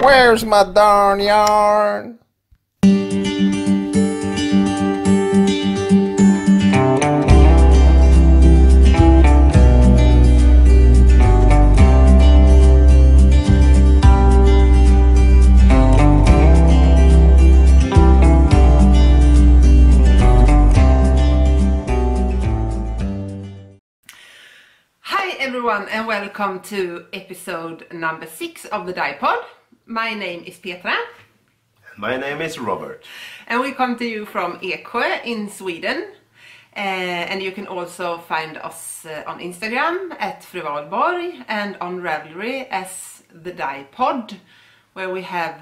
Where's my darn yarn? Hi everyone and welcome to episode number six of the Dyepod. My name is Petra My name is Robert. and we come to you from Eksjö in Sweden. Uh, and you can also find us uh, on Instagram at Fru Valborg and on Ravelry as the Dyepod where we have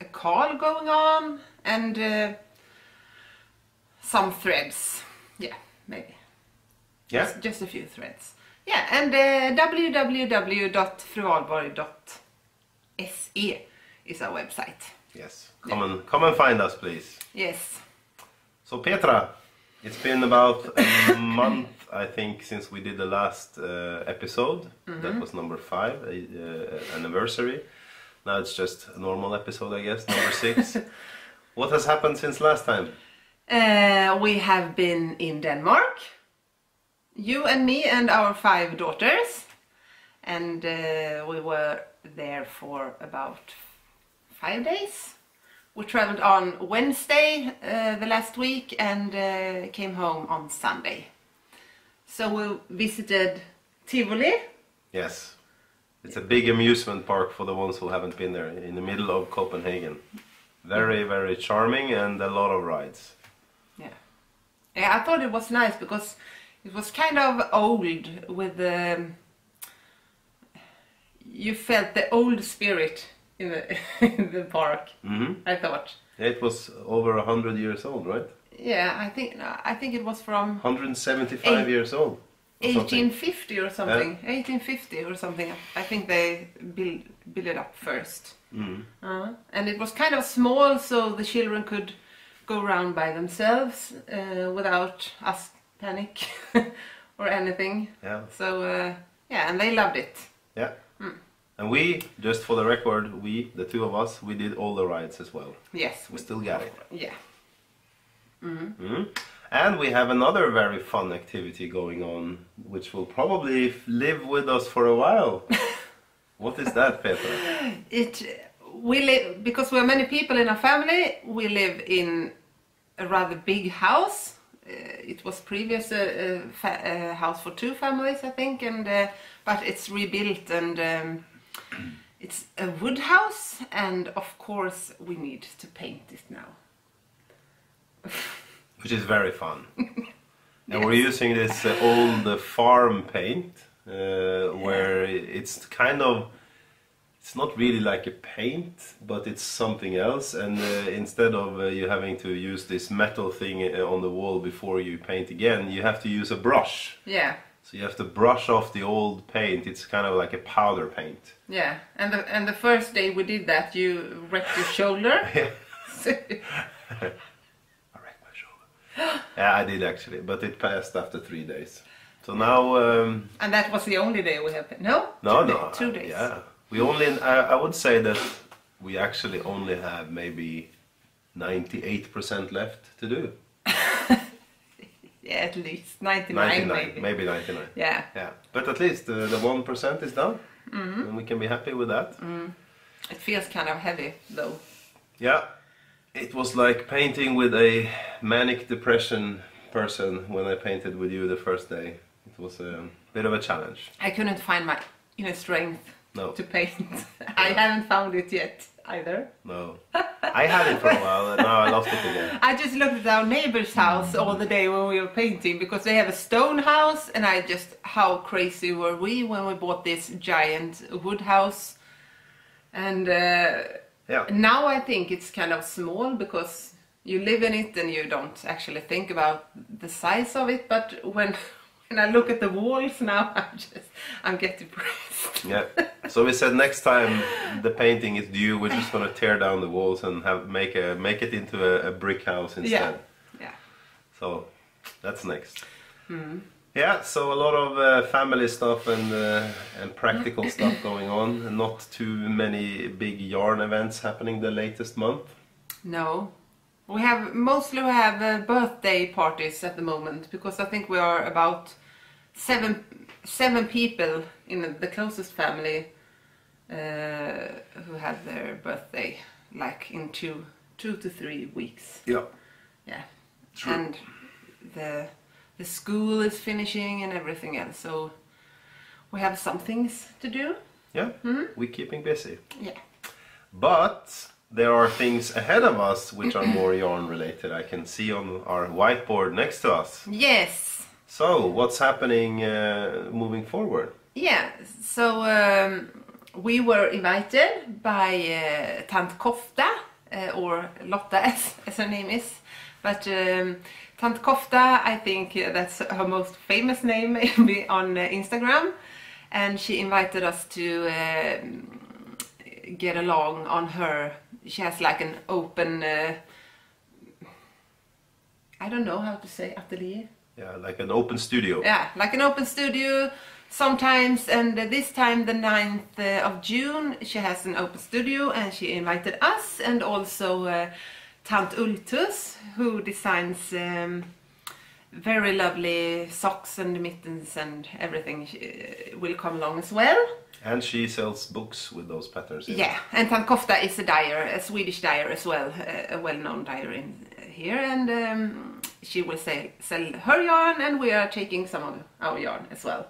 a KAL going on and uh, some threads. Yeah, maybe. Yeah. Just, just a few threads. Yeah, and uh, www.fruvalborg.se is our website. Yes. Come and come and find us, please. Yes. So Petra, it's been about a month, I think, since we did the last uh, episode. That was number five, uh, uh, anniversary. Now it's just a normal episode, I guess, number six. what has happened since last time? Uh, we have been in Denmark. You and me and our five daughters. And uh, we were there for about five days. We traveled on Wednesday uh, the last week and uh, came home on Sunday. So we visited Tivoli. Yes. It's a big amusement park for the ones who haven't been there in the middle of Copenhagen. Very, very charming and a lot of rides. Yeah. Yeah, I thought it was nice because it was kind of old with the. You felt the old spirit in the, in the park. hmm I thought. It was over a hundred years old, right? Yeah, I think I think it was from 175 Eight- years old. or something. 1850 or something. 1850 or something. I think they build build it up first. Mhm. Uh, and it was kind of small, so the children could go around by themselves uh, without us panic or anything. Yeah. So uh, yeah, and they loved it. Yeah. And we, just for the record, we, the two of us, we did all the rides as well. Yes, We still got it. yeah. Mhm. And we have another very fun activity going on, which will probably live with us for a while. what is that, Petra? It we live because we are many people in our family. We live in a rather big house. Uh, it was previous a, a, fa- a house for two families, I think, and uh, but it's rebuilt and um, it's a wood house. And of course, we need to paint it now. Which is very fun. And we're using this uh, old uh, farm paint, uh, where it's kind of, it's not really like a paint, but it's something else. And uh, instead of uh, you having to use this metal thing uh, on the wall before you paint again, you have to use a brush. Yeah, So you have to brush off the old paint. It's kind of like a powder paint. yeah. And the and the first day we did that, you wrecked your shoulder. Yeah. I wrecked my shoulder. yeah, I did actually, but it passed after three days. So now, um, and that was the only day we have. No. no, two no, day- two days. Yeah, we only. I, I would say that we actually only have maybe ninety-eight percent left to do. Yeah, at least 99, Ninety-nine, maybe. maybe ninety-nine. Yeah. Yeah, but at least uh, the one percent is done, Mm-hmm. and we can be happy with that. It feels kind of heavy though. Yeah, it was like painting with a manic depression person when I painted with you the first day. It was a bit of a challenge. I couldn't find my inner strength No. to paint. I haven't found it yet either. No, I had it for a while, and now I lost it again. I just looked at our neighbor's house all the day when we were painting because they have a stone house and I just how crazy were we when we bought this giant wood house and uh, Yeah, now I think it's kind of small because you live in it and you don't actually think about the size of it but when when I look at the walls now I'm just I'm getting depressed yeah. So we said next time the painting is due, we're just gonna tear down the walls and have make a make it into a, a brick house instead. yeah yeah So that's next. Yeah, so a lot of uh, family stuff and uh, and practical stuff going on, and not too many big yarn events happening the latest month. No. We have mostly we have uh, birthday parties at the moment because I think we are about seven seven people in the closest family uh, who have their birthday like in two two to three weeks. Yeah. Yeah. True. And the the school is finishing and everything else, so we have some things to do. Yeah, we're keeping busy. Yeah. But there are things ahead of us which are more yarn related. I can see on our whiteboard next to us. Yes. So, what's happening uh, moving forward? Yeah. So um, we were invited by uh, Tant Kofta uh, or Lotta as, as her name is. But um, Tant Kofta, I think uh, that's her most famous name maybe on uh, Instagram. And she invited us to um get along on her. She has like an open, uh, I don't know how to say atelier. Yeah, like an open studio. Yeah, like an open studio sometimes, and uh, this time, the 9th uh, of June, she has an open studio and she invited us and also uh, Tant Ultus, who designs um, very lovely socks and mittens and everything, she, uh, will come along as well. And she sells books with those patterns. in. Yeah, and Tant Kofta is a dyer, a Swedish dyer as well, a, a well-known dyer in here, and um, she will say, sell her yarn, and we are taking some of our yarn as well.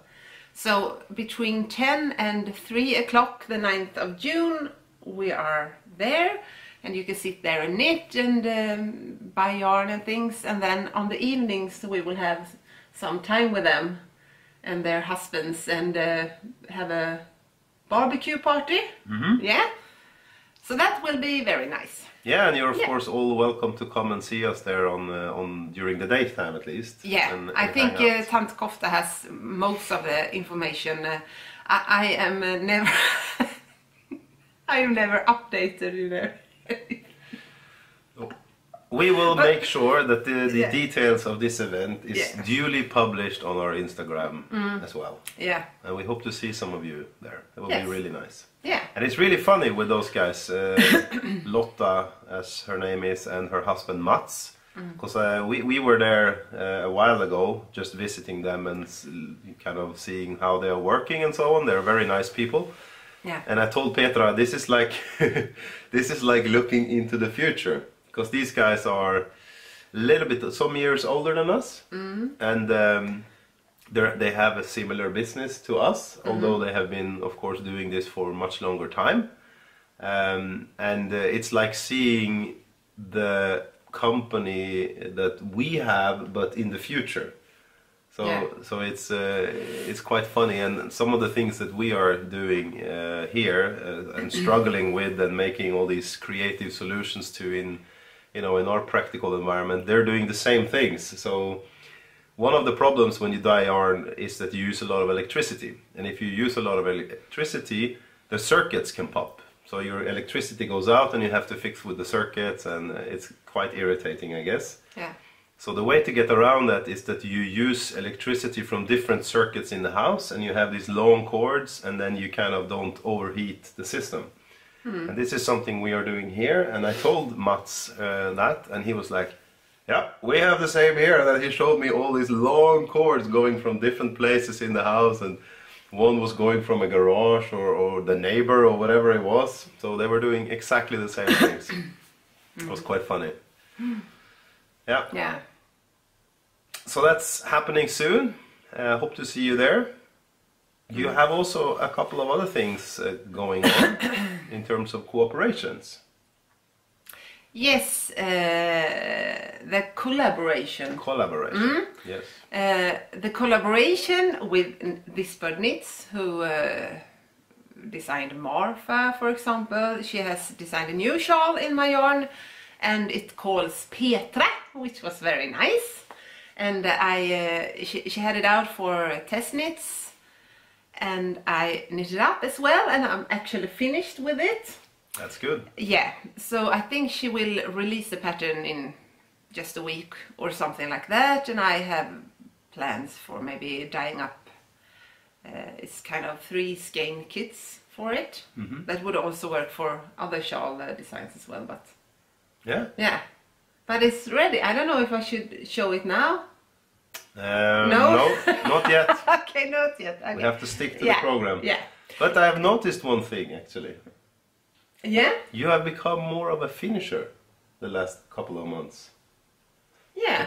So between 10 and 3 o'clock, the 9th of June, we are there, and you can sit there and knit and um, buy yarn and things, and then on the evenings we will have some time with them and their husbands and uh, have a barbecue party. Mm-hmm. Yeah. So that will be very nice. Yeah, and you're of Yeah. course all welcome to come and see us there on uh, on during the daytime at least. Yeah, and, I think uh. Tant Kofta has most of the information. Uh, I, I am uh, never, I am never updated, you know. we will but- make sure that the, the Yeah. details of this event is Yeah. duly published on our Instagram as well. yeah, And we hope to see some of you there. It will Yes. be really nice. Yeah, And it's really funny with those guys, uh, Lotta, as her name is, and her husband Mats. Because uh, we, we were there uh, a while ago, just visiting them and kind of seeing how they are working and so on. They're very nice people. yeah, And I told Petra, this is like, this is like looking into the future, because these guys are a little bit, some years older than us, and um, they have a similar business to us, although they have been, of course, doing this for much longer time. Um, and uh, it's like seeing the company that we have, but in the future. So, Yeah. so it's uh, it's quite funny, and some of the things that we are doing uh, here uh, and struggling with, and making all these creative solutions to in, you know, in our practical environment, they're doing the same things. So, one of the problems when you dye yarn is that you use a lot of electricity, and if you use a lot of electricity, the circuits can pop. So your electricity goes out, and you have to fix with the circuits, and it's quite irritating, I guess. yeah, So the way to get around that is that you use electricity from different circuits in the house and you have these long cords and then you kind of don't overheat the system. And this is something we are doing here and I told Mats uh, that and he was like, yeah, we have the same here. that he showed me all these long cords going from different places in the house and one was going from a garage or, or the neighbor or whatever it was. So they were doing exactly the same things. It was quite funny. Yeah. yeah. So that's happening soon. Uh, hope to see you there. You have also a couple of other things uh, going on in terms of cooperations. Yes, uh, the collaboration. Collaboration. Yes. Uh, the collaboration with Whispered Knits, who uh, designed Marfa, for example. She has designed a new shawl in my yarn, and it calls Petra, which was very nice. And I, uh, she, she had it out for test knits, and I knit it up as well, and I'm actually finished with it. That's good. Yeah, so I think she will release the pattern in just a week or something like that, and I have plans for maybe dyeing up. Uh, it's kind of three skein kits for it. That would also work for other shawl uh, designs as well. But Yeah. yeah, but it's ready. I don't know if I should show it now. Um, No? no, not yet. okay, not yet. Okay. We have to stick to yeah. the program. Yeah. But I have noticed one thing actually. Yeah. You have become more of a finisher the last couple of months. Yeah.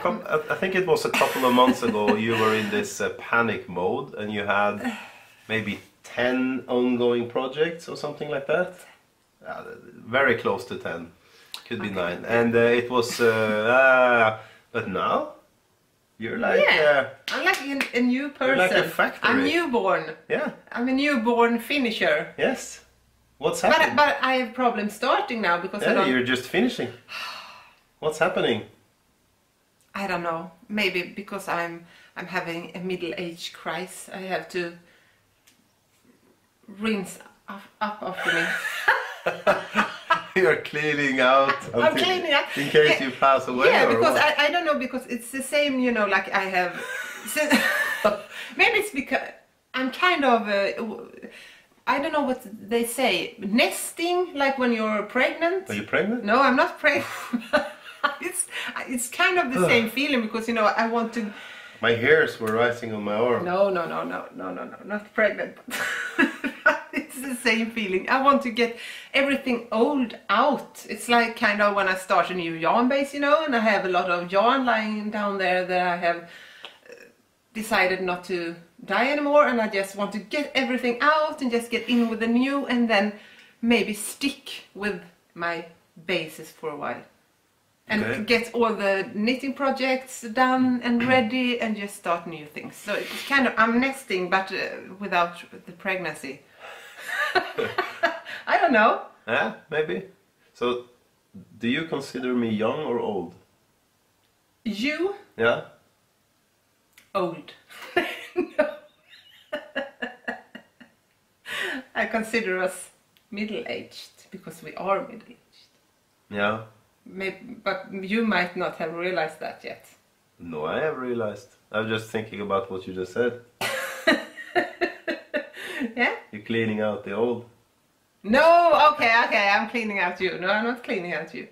I think it was a couple of months ago you were in this uh, panic mode and you had maybe 10 ongoing projects or something like that. Uh, very close to 10. Could be 9. And uh, it was. Uh, uh, but now you're like. yeah. I'm like a, a new person. like a factory. I'm newborn. Uh, yeah. I'm a newborn finisher. Yes. What's But happening? but I have problems starting now because I don't. you're just finishing. What's happening? I don't know. Maybe because I'm I'm having a middle age crisis. I have to rinse up, up after me. You're cleaning out. I'm cleaning up. In case Yeah. you pass away. yeah, because what? I, I don't know because it's the same. You know, like I have. since- maybe it's because I'm kind of. Uh, I don't know what they say. Nesting, like when you're pregnant. Are you pregnant? No, I'm not pregnant. it's it's kind of the same feeling because you know I want to. My hairs were rising on my arm. No, no, no, no, no, no, no, not pregnant. it's the same feeling. I want to get everything old out. It's like kind of when I start a new yarn base, you know, and I have a lot of yarn lying down there that I have uh, decided not to dye anymore, and I just want to get everything out and just get in with the new, and then maybe stick with my bases for a while. And Okay. get all the knitting projects done and ready and just start new things. So it's kind of, I'm nesting but uh, without the pregnancy. I don't know. Yeah, maybe. So, do you consider me young or old? You, Yeah. old. no. I consider us middle aged because we are middle aged. Yeah. Maybe, but you might not have realized that yet. No, I have realized. I'm just thinking about what you just said. Yeah? You're cleaning out the old. No, okay, okay, I'm cleaning out you. No, I'm not cleaning out you.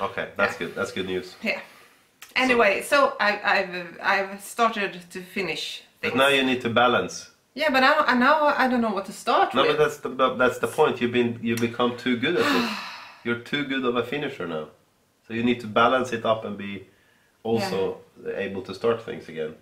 Okay, that's good. That's good news. Yeah. Anyway, so I, I've I've started to finish things. But now you need to balance. Yeah, but now, now I don't know what to start No, with. but that's the but that's the point. You've been you become too good at this. You're too good of a finisher now. So you need to balance it up and be also able to start things again.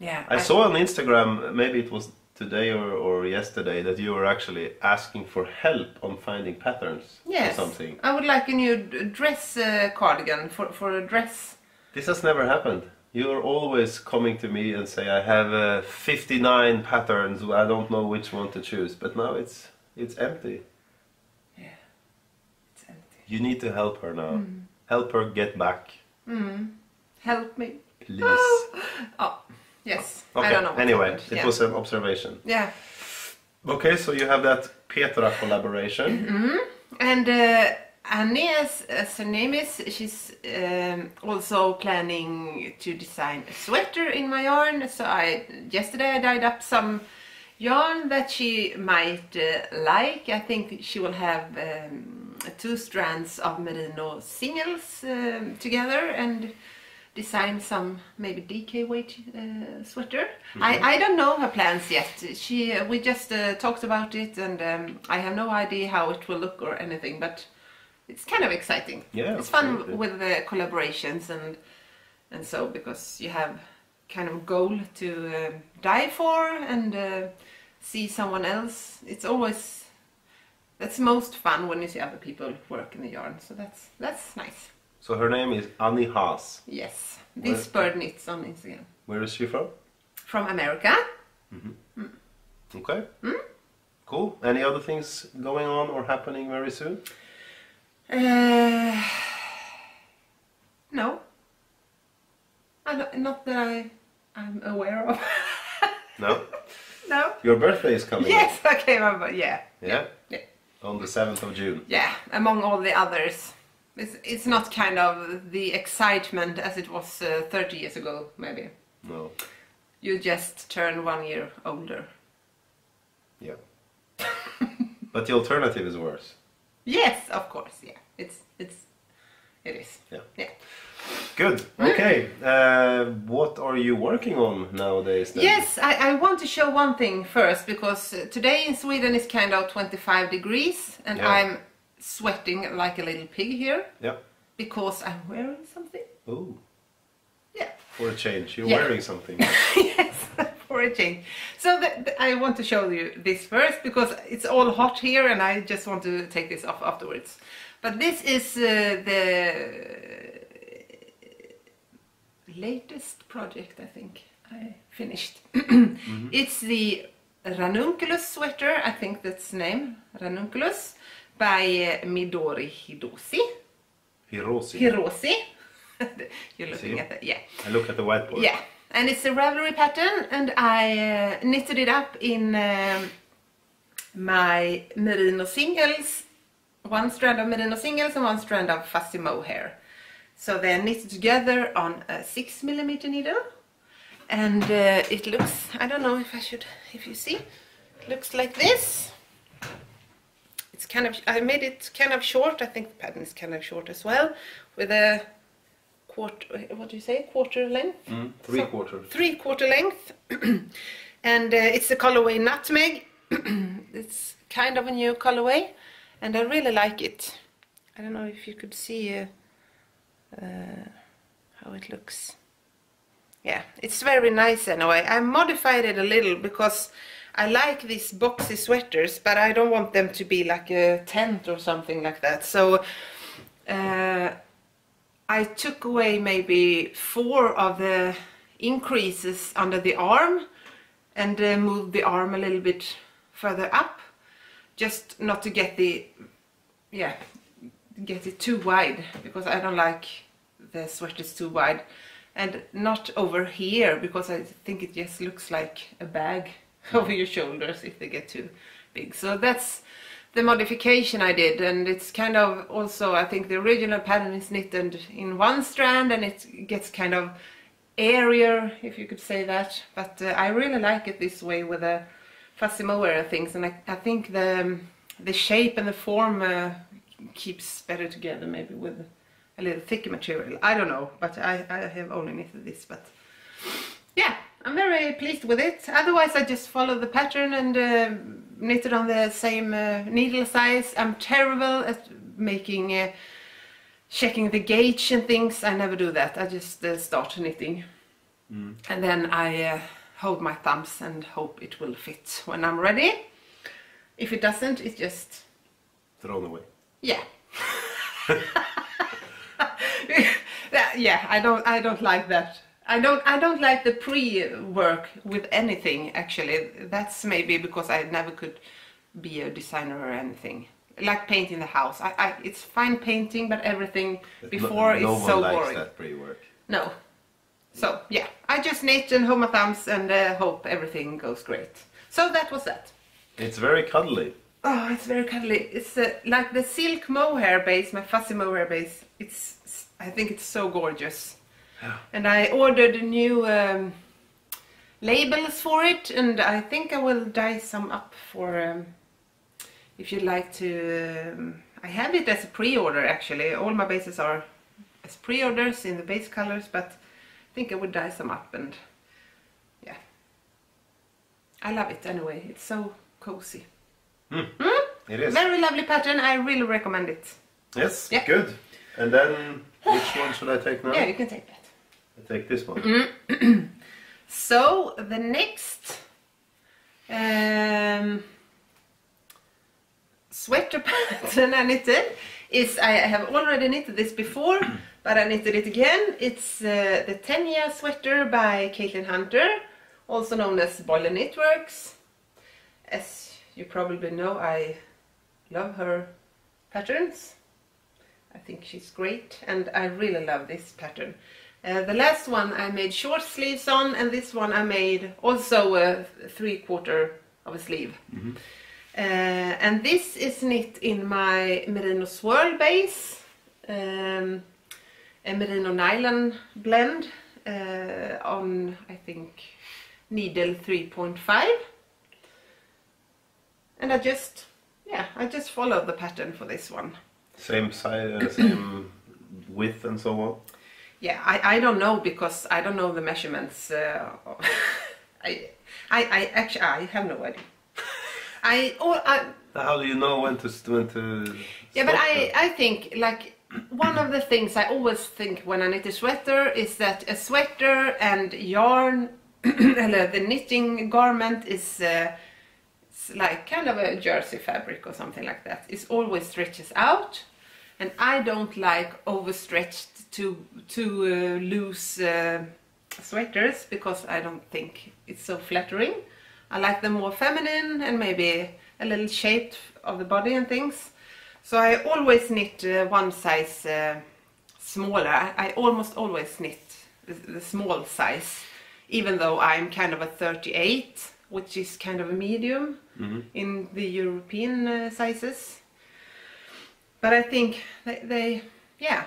yeah, I saw on Instagram, maybe it was today or, or yesterday, that you were actually asking for help on finding patterns yes, or something. I would like a new dress uh, cardigan for for a dress. This has never happened. You're always coming to me and say, I have uh, 59 patterns, I don't know which one to choose. But now it's it's empty. Yeah, it's empty. You need to help her now. Help her get back, Help me. please. Oh, yes. Okay, I don't know. anyway, happened. it yeah. was an observation. Yeah, Okay, so you have that Petra collaboration. mm -hmm. and uh, As her name is, she's um, also planning to design a sweater in my yarn. So I yesterday I dyed up some yarn that she might uh, like. I think she will have um, two strands of merino singles um, together and design some maybe DK weight uh, sweater. I, I don't know her plans yet. She we just uh, talked about it and um, I have no idea how it will look or anything, but it's kind of exciting. Yeah, it's fun absolutely. with the collaborations and and so because you have kind of goal to uh, dye for and uh, see someone else. It's always that's most fun when you see other people work in the yarn. So that's that's nice. So her name is Annie Haas. Yes, this Where- bird knits on Instagram Where is she from? from America. Okay. Hmm? Cool. Any other things going on or happening very soon? Uh, no, I don't, not that I I'm aware of. No. no. Your birthday is coming. Yes, okay, remember. Yeah, Yeah. yeah, On the seventh of June. yeah. Among all the others, It's, it's not kind of the excitement as it was uh, 30 years ago, maybe. No. You just turn one year older. Yeah. but the alternative is worse. Yes, of course, yeah. It's, it's, it is. Yeah. Yeah. Good. Okay. Uh, what are you working on nowadays? Then? Yes, I, I want to show one thing first because uh, today in Sweden is kind of 25 degrees and Yeah. I'm sweating like a little pig here Yeah. because I'm wearing something. Oh, Yeah. for a change, you're Yeah. wearing something. yes, a change. So the, I want to show you this first because it's all hot here and I just want to take this off afterwards. But this is uh, the latest project I think I finished. It's the Ranunculus sweater, I think that's the name, Ranunculus, by uh, Midori Hidoshi. Hiroshi. Hiroshi. You're looking See? at that, yeah. I look at the whiteboard. Yeah, and it's a Ravelry pattern, and I uh, knitted it up in um, my merino singles, one strand of merino singles and one strand of fussy mohair. So they're knitted together on a six millimeter needle, and uh, it looks. I don't know if I should, if you see, looks like this. It's kind of. I made it kind of short. I think the pattern is kind of short as well, with a quarter. What do you say? Quarter length Mm, three So- quarters. three quarter length and uh, it's the colorway nutmeg it's kind of a new colorway and I really like it I don't know if you could see uh, uh, how it looks yeah it's very nice anyway I modified it a little because I like these boxy sweaters but I don't want them to be like a tent or something like that so uh, I took away maybe four of the increases under the arm and uh, moved the arm a little bit further up just not to get the yeah get it too wide because I don't like the sweaters too wide. And not over here because I think it just looks like a bag over your shoulders if they get too big. So that's the modification I did and it's kind of also I think the original pattern is knitted in one strand and it gets kind of airier if you could say that. But uh, I really like it this way with the fussy mohair things and I, I think the the shape and the form uh, keeps better together maybe with a little thicker material. I don't know but I, I have only knitted this but yeah I'm very pleased with it. Otherwise I just follow the pattern and uh, knitted on the same uh, needle size I'm terrible at making uh, checking the gauge and things I never do that I just uh, start knitting and then I uh, hold my thumbs and hope it will fit when I'm ready if it doesn't it's just Thrown away. yeah. Yeah, I don't I don't like that. I don't I don't like the pre-work with anything actually. That's maybe because I never could be a designer or anything. Like painting the house. I, I it's fine painting but everything But before no, no is one so likes boring. that pre-work. No. So yeah, I just knit and hold my thumbs and uh, hope everything goes great. So that was that. It's very cuddly. Oh, it's very cuddly. It's uh, like the silk mohair base, my fussy mohair base. It's, I think it's so gorgeous. Yeah. And I ordered new um, labels for it, and I think I will dye some up for. Um, if you'd like to, um, I have it as a pre-order actually. All my bases are as pre-orders in the base colors, but I think I would dye some up and yeah. I love it anyway. It's so cozy. It is. Very lovely pattern. I really recommend it. Yes, Yeah. good. And then, which one should I take now? Yeah, you can take that. I take this one. So the next um, sweater pattern I knitted is I have already knitted this before, but I knitted it again. It's uh, the Tegna sweater by Caitlin Hunter, also known as Boyland Knitworks. As you probably know, I love her patterns. I think she's great and I really love this pattern. Uh, the last one I made short sleeves on and this one I made also a three quarter of a sleeve. Uh, and this is knit in my merino swirl base um, a merino nylon blend uh, on I think needle 3.5 and I just yeah I just follow the pattern for this one Same size, uh, same width, and so on. Yeah I, I don't know because I don't know the measurements uh, I, I I actually I have no idea I or I How do you know when to when to? Yeah, but I? I think like one of the things I always think when I knit a sweater is that a sweater and yarn, eller the knitting garment is uh, it's like kind of a jersey fabric or something like that. It always stretches out, and I don't like overstretched too too uh, loose uh, sweaters because I don't think it's so flattering. I like them more feminine and maybe a little shaped of the body and things. So I always knit uh, one size uh, smaller. I, almost always knit the, the small size, even though I'm kind of a 38, which is kind of a medium in the European uh, sizes. But I think they, they yeah,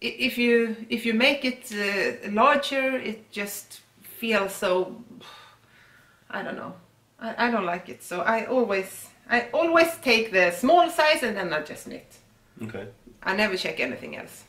if you if you make it uh, larger, it just feels so. I don't know. I, I don't like it. So I always I always take the small size and then I just knit. Okay. I never check anything else.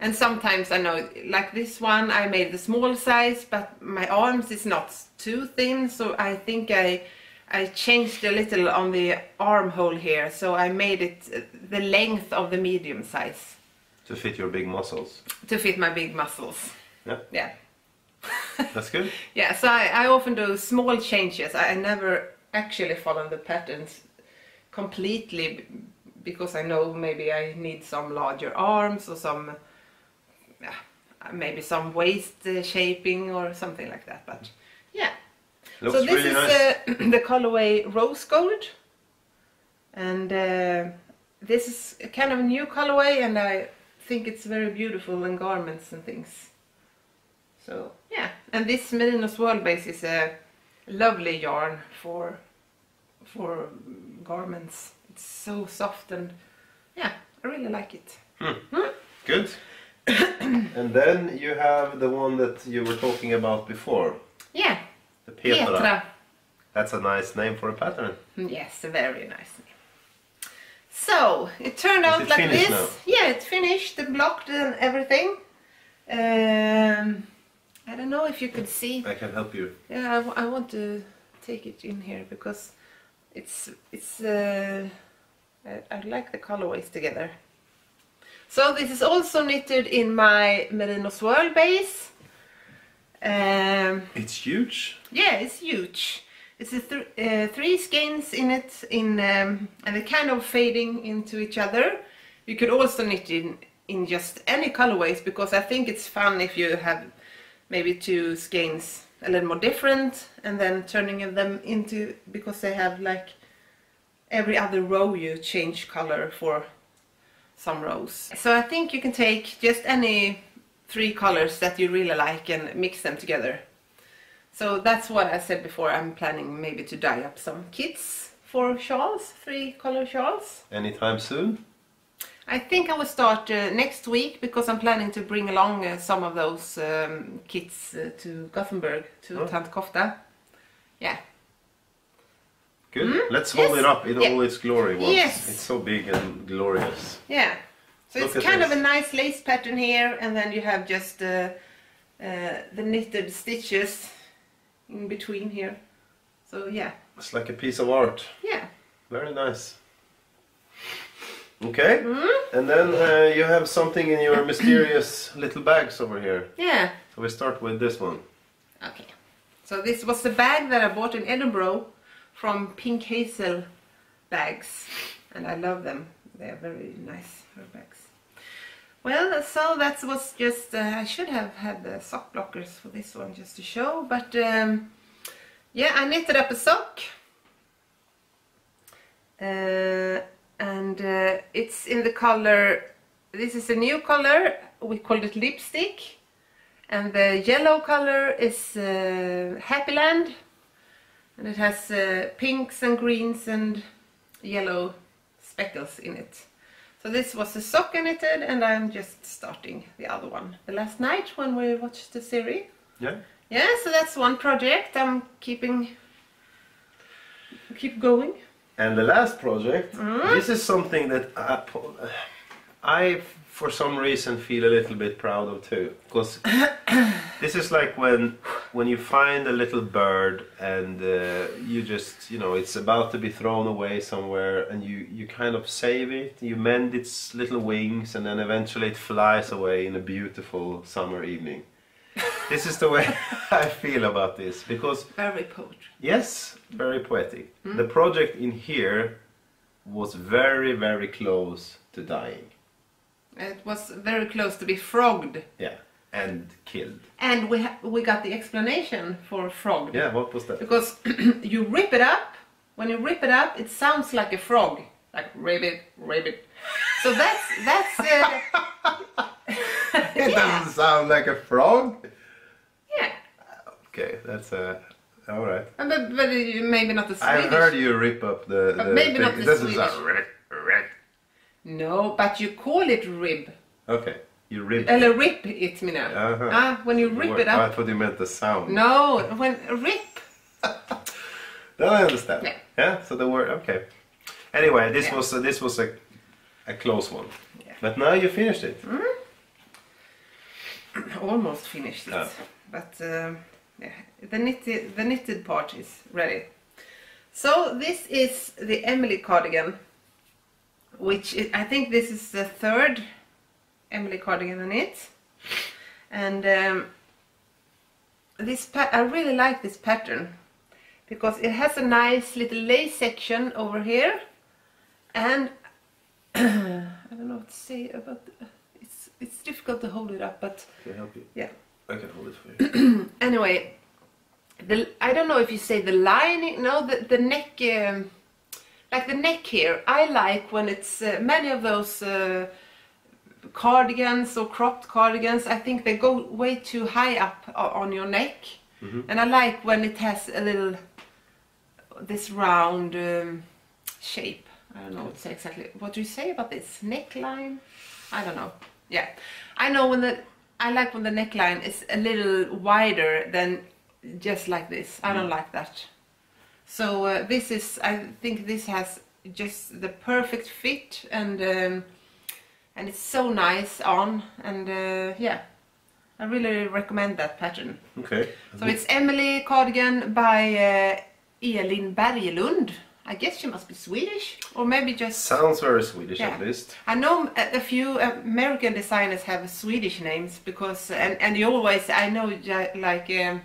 And sometimes I know, like this one, I made the small size, but my arms is not too thin, so I think I I changed a little on the armhole here, so I made it uh, the length of the medium size To fit your big muscles. to fit my big muscles. Yeah, Yeah. that's good. Yeah, so I, I often do small changes. I, I never actually follow the patterns completely because I know maybe I need some larger arms or some, yeah, maybe some waist uh, shaping or something like that. But yeah, Looks so this really is nice. uh, the colorway rose gold, and uh, this is a kind of a new colorway, and I think it's very beautiful in garments and things. So yeah, and this Merino Swirl base is a lovely yarn for for garments. It's so soft and yeah, I really like it. Hmm. Hmm? Good. and then you have the one that you were talking about before, Yeah, the Petra. Petra. That's a nice name for a pattern. Mm, yes, a very nice name. So it turned out it like this. now? Yeah, it's finished, the blocked and everything. Um, I don't know if you could see. I can help you. Yeah, I, w- I want to take it in here because it's it's. Uh, I, I like the colorways together. So this is also knitted in my merino swirl base. Um, It's huge. yeah, it's huge. It's a th- uh, three skeins in it, in um, and they're kind of fading into each other. You could also knit in in just any colorways because I think it's fun if you have maybe two skeins a little more different and then turning them into because they have like every other row you change color for some rows. So I think you can take just any three colors that you really like and mix them together. So that's what I said before. I'm planning maybe to dye up some kits for shawls, three color shawls. Anytime soon? I think I will start uh, next week because I'm planning to bring along uh, some of those um, kits uh, to Gothenburg, to Oh. Tant Kofta. Yeah. Good. Let's hold Yes. it up in Yeah. all its glory once. Yes. It's so big and glorious. Yeah. So Look it's kind of a nice lace pattern here, and then you have just uh, uh, the knitted stitches in between here. So yeah, It's like a piece of art. yeah. Very nice. Okay. Hmm? And then uh, you have something in your mysterious little bags over here. Yeah. So we start with this one. Okay. So this was the bag that I bought in Edinburgh from Pink Hazel bags, and I love them. They are very nice her bags. Well, so that was just. Uh, I should have had the sock blockers for this one just to show, but um, yeah, I knitted up a sock. Uh, and uh, it's in the color. This is a new color. We called it lipstick. And the yellow color is uh, Happy Land. And it has uh, pinks and greens and yellow speckles in it. So this was the sock I knitted and I'm just starting the other one. The last night when we watched the series. Yeah. Yeah, so that's one project I'm keeping keep going. And the last project, Mm-hmm. this is something that I, I, for some reason, feel a little bit proud of too. Because this is like when when you find a little bird and uh, you just, you know, it's about to be thrown away somewhere, and you you kind of save it, you mend its little wings, and then eventually it flies away in a beautiful summer evening. this is the way I feel about this because Very poetry. Yes, very poetic. The project in here was very, very close to dying. It was very close to be frogged. Yeah, and killed. And we ha- we got the explanation for frogged. Yeah, what was that? Because you rip it up, when you rip it up, it sounds like a frog, like ribbit, ribbit. So that's that's uh, It yeah, doesn't sound like a frog. yeah. Okay, that's uh, all right. But, but uh, maybe not the Swedish. I've heard you rip up the. the maybe thing. not It the doesn't Swedish. sound. Rick, rick. No, but you call it rib. Okay, you rip. Eller rip it, menar jag. Uh-huh. Ah, when you rip it up. I thought you meant the sound. No, when rip. Then I understand. Yeah. Yeah. So the word. Okay. Anyway, this Yeah. was uh, this was a a close one. Yeah. But now you finished it. Almost finished it. Yeah. But um, yeah, the knitted, the knitted part is ready. So this is the Emily cardigan, which i I think this is the third Emily cardigan I it And um, this I really like this pattern because it has a nice little lace section over here and I don't know what to say about the, it's it's difficult to hold it up but Can I help you? yeah I can hold it for you. anyway the I don't know if you say the lining no the the neck um, like the neck here I like when it's uh, many of those uh, cardigans or cropped cardigans I think they go way too high up on your neck. And I like when it has a little this round um, shape. I don't know what to say exactly what do you say about this? Neckline? I don't know. Yeah. I know when the I like when the neckline is a little wider than just like this. I don't like that so uh, this is I think this has just the perfect fit and um, and it's so nice on and uh, yeah I really recommend that pattern Okay. so it's Emily cardigan by uh, Elin Berglund I guess she must be Swedish or maybe just Sounds very Swedish Yeah. at least. I know a, a few American designers have Swedish names because and and you always I know like um,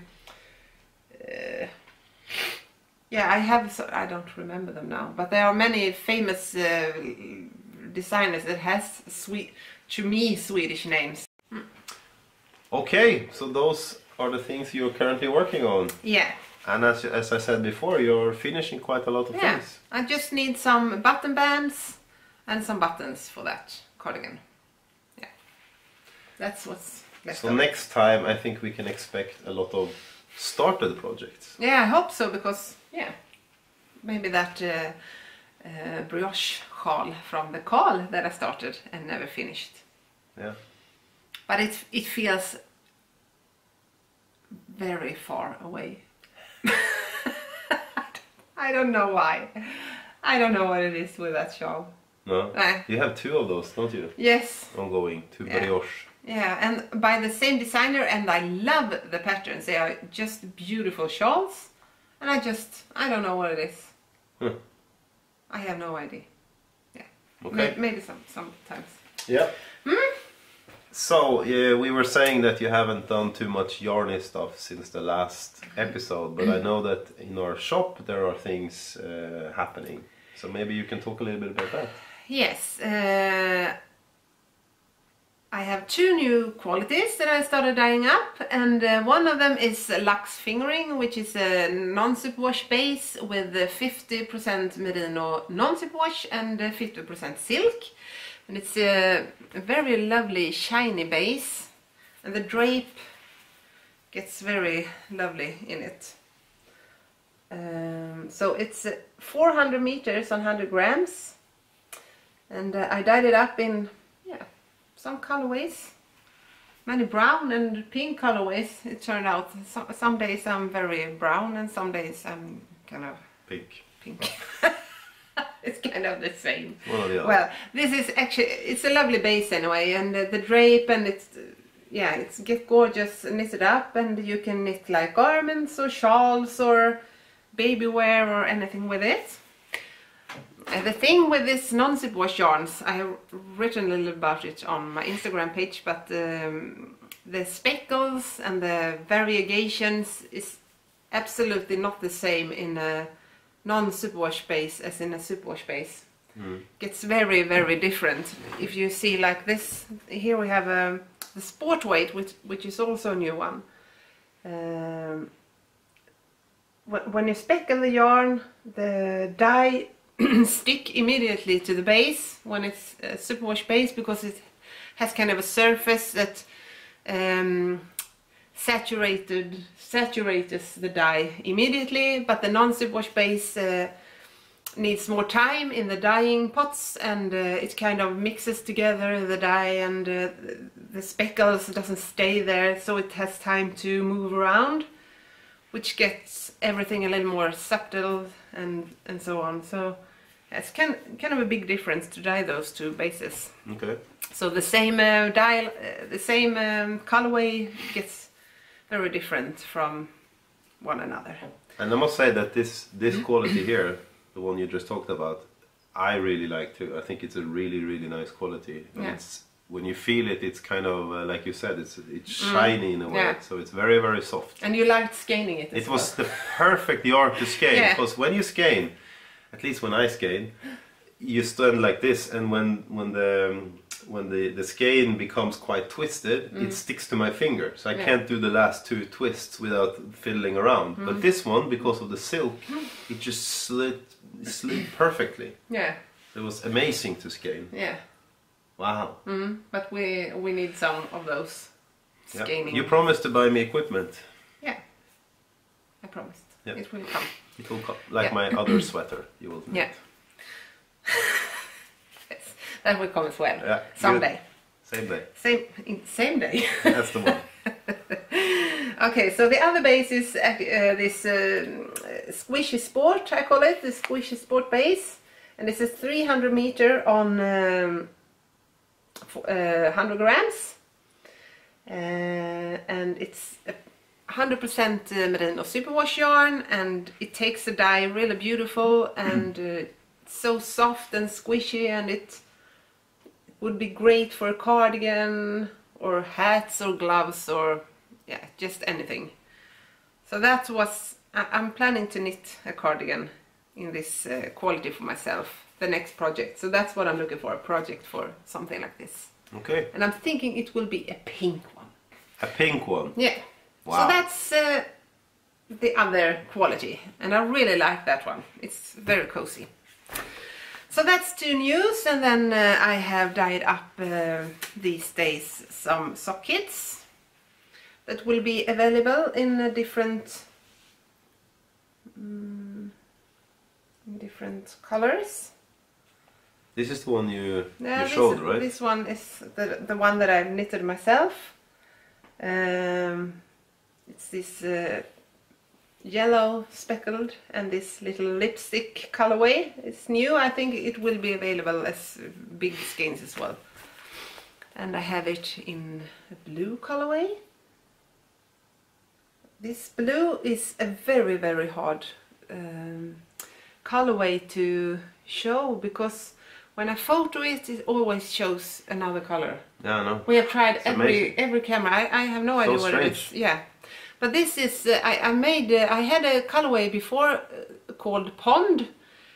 uh, yeah I have so, I don't remember them now but there are many famous uh, designers that has sweet to me Swedish names Okay, so those are the things you're currently working on. yeah And as, as I said before, you're finishing quite a lot of yeah things. I just need some button bands and some buttons for that cardigan yeah that's what's left So over. next time I think we can expect a lot of started projects. Yeah, I hope so because yeah, maybe that uh, uh, brioche shawl from the KAL that I started and never finished. Yeah. But it it feels very far away. I don't know why. I don't know what it is with that shawl. No? Eh. You have two of those, don't you? Yes, Ongoing, two Yeah. brioche. yeah, and by the same designer, and I love the patterns. They are just beautiful shawls, and I just I don't know what it is. Hmm. I have no idea. Yeah, Okay. May- maybe some sometimes. Yeah. So yeah, we were saying that you haven't done too much yarny stuff since the last episode, but I know that in our shop there are things uh, happening. So maybe you can talk a little bit about that. Yes, uh, I have two new qualities that I started dyeing up, and uh, one of them is Lux Fingering, which is a non-superwash base with uh, 50% merino non-superwash and uh, 50% silk. And it's a, very lovely shiny base, and the drape gets very lovely in it. Um, so it's uh, 400 meters on 100 grams And uh, I dyed it up in some colorways, many brown and pink colorways. It turned out some, some days I'm very brown and some days I'm kind of Pink. pink. it's kind of the same. The. Well, this is actually it's a lovely base anyway, and uh, the drape and it's yeah, it's get gorgeous knitted up, and you can knit like garments or shawls or baby wear or anything with it. And the thing with this non-superwash yarns, I have written a little about it on my Instagram page, but um, the speckles and the variegations is absolutely not the same in a non-superwash base as in a superwash base. Gets very, very different. If you see like this, here we have a, the sport weight, which, which is also a new one. Um, when you speckle the yarn, the dye stick immediately to the base when it's a superwash base because it has kind of a surface that um, saturated saturates the dye immediately, but the non-superwash base uh, needs more time in the dyeing pots and uh, it kind of mixes together the dye and uh, the speckles doesn't stay there. So it has time to move around which gets everything a little more subtle and and so on. So it's kind kind of a big difference to dye those two bases Okay. so the same uh, dial uh, the same um, colorway gets very different from one another And I must say that this this Mm-hmm. quality here, the one you just talked about, I really like too. I think it's a really really nice quality. And Yeah. it's when you feel it, it's kind of uh, like you said, it's it's shiny in a way. Mm. Yeah. So it's very very soft. and you liked skeining it It was the perfect yarn to skein Yeah. because when you skein, at least when I skein, you stand like this, and when when the when the the skein becomes quite twisted, it sticks to my finger, so I Mm. Yeah. can't do the last two twists without fiddling around. Mm. But this one, because of the silk, it just slid slid perfectly. yeah It was amazing to skein. yeah Wow. mm, but we we need some of those Yeah. You promised to buy me equipment. yeah I promised Yeah. it will come It will come, like Yeah. my other sweater. You will. yeah yes, that will come as well Yeah, someday Same day. same in same day That's the one. Okay, so the other base is uh, this uh, squishy sport, I call it, the squishy sport base. And this is 300 meter on um, uh, 100 grams. Uh, and it's a 100% uh, merino superwash yarn and it takes the dye really beautiful and uh, so soft and squishy and it would be great for a cardigan or hats or gloves or yeah just anything. So that was i'm planning to knit a cardigan in this uh, quality for myself the next project. So that's what i'm looking for a project for something like this. Okay. and i'm thinking it will be a pink one. A pink one. yeah Wow. so that's uh, the other quality and i really like that one it's very cozy so that's two news and then uh, i have dyed up uh, these days some sock kits that will be available in different in different colors This is the one you yeah, you this, showed, right? this one is the, the one that I've knitted myself. Um, it's this uh, yellow speckled and this little lipstick colorway. It's new. I think it will be available as big skeins as well. And I have it in a blue colorway. This blue is a very very hard um, colorway to show because when I photo it, it always shows another color. Yeah, I know. We have tried every amazing. every camera. I, I have no So idea what it is. Yeah, but this is uh, I, I made. Uh, I had a colorway before uh, called Pond,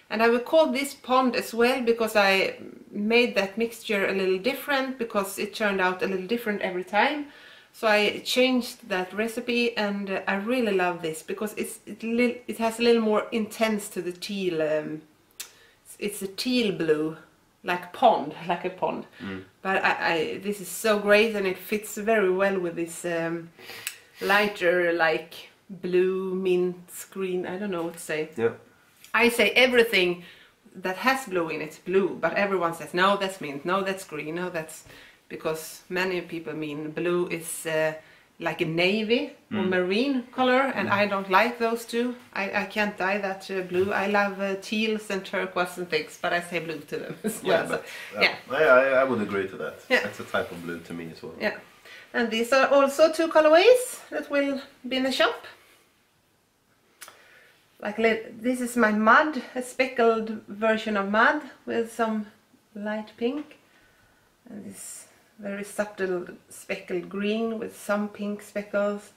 and I will call this Pond as well because I made that mixture a little different because it turned out a little different every time. So I changed that recipe, and uh, I really love this because it's it, it has a little more intense to the teal. Um, it's- it's a teal blue, like pond, like a pond. But I, I, this is so great, and it fits very well with this um, lighter, like blue mint green. I don't know what to say. Yeah. I say everything that has blue in it blue, but everyone says no, that's mint, no, that's green, no, that's because many people mean blue is uh, like a navy or marine color, and I don't like those two. I, I can't dye that uh, blue. I love uh, teals and turquoise and things, but I say blue to them as Yeah, well. so- but uh, yeah. I, I, I would agree to that. Yeah. That's a type of blue to me as well. Yeah, and these are also two colorways that will be in the shop. Like this is my mud, a speckled version of mud with some light pink, and this very subtle speckled green with some pink speckles,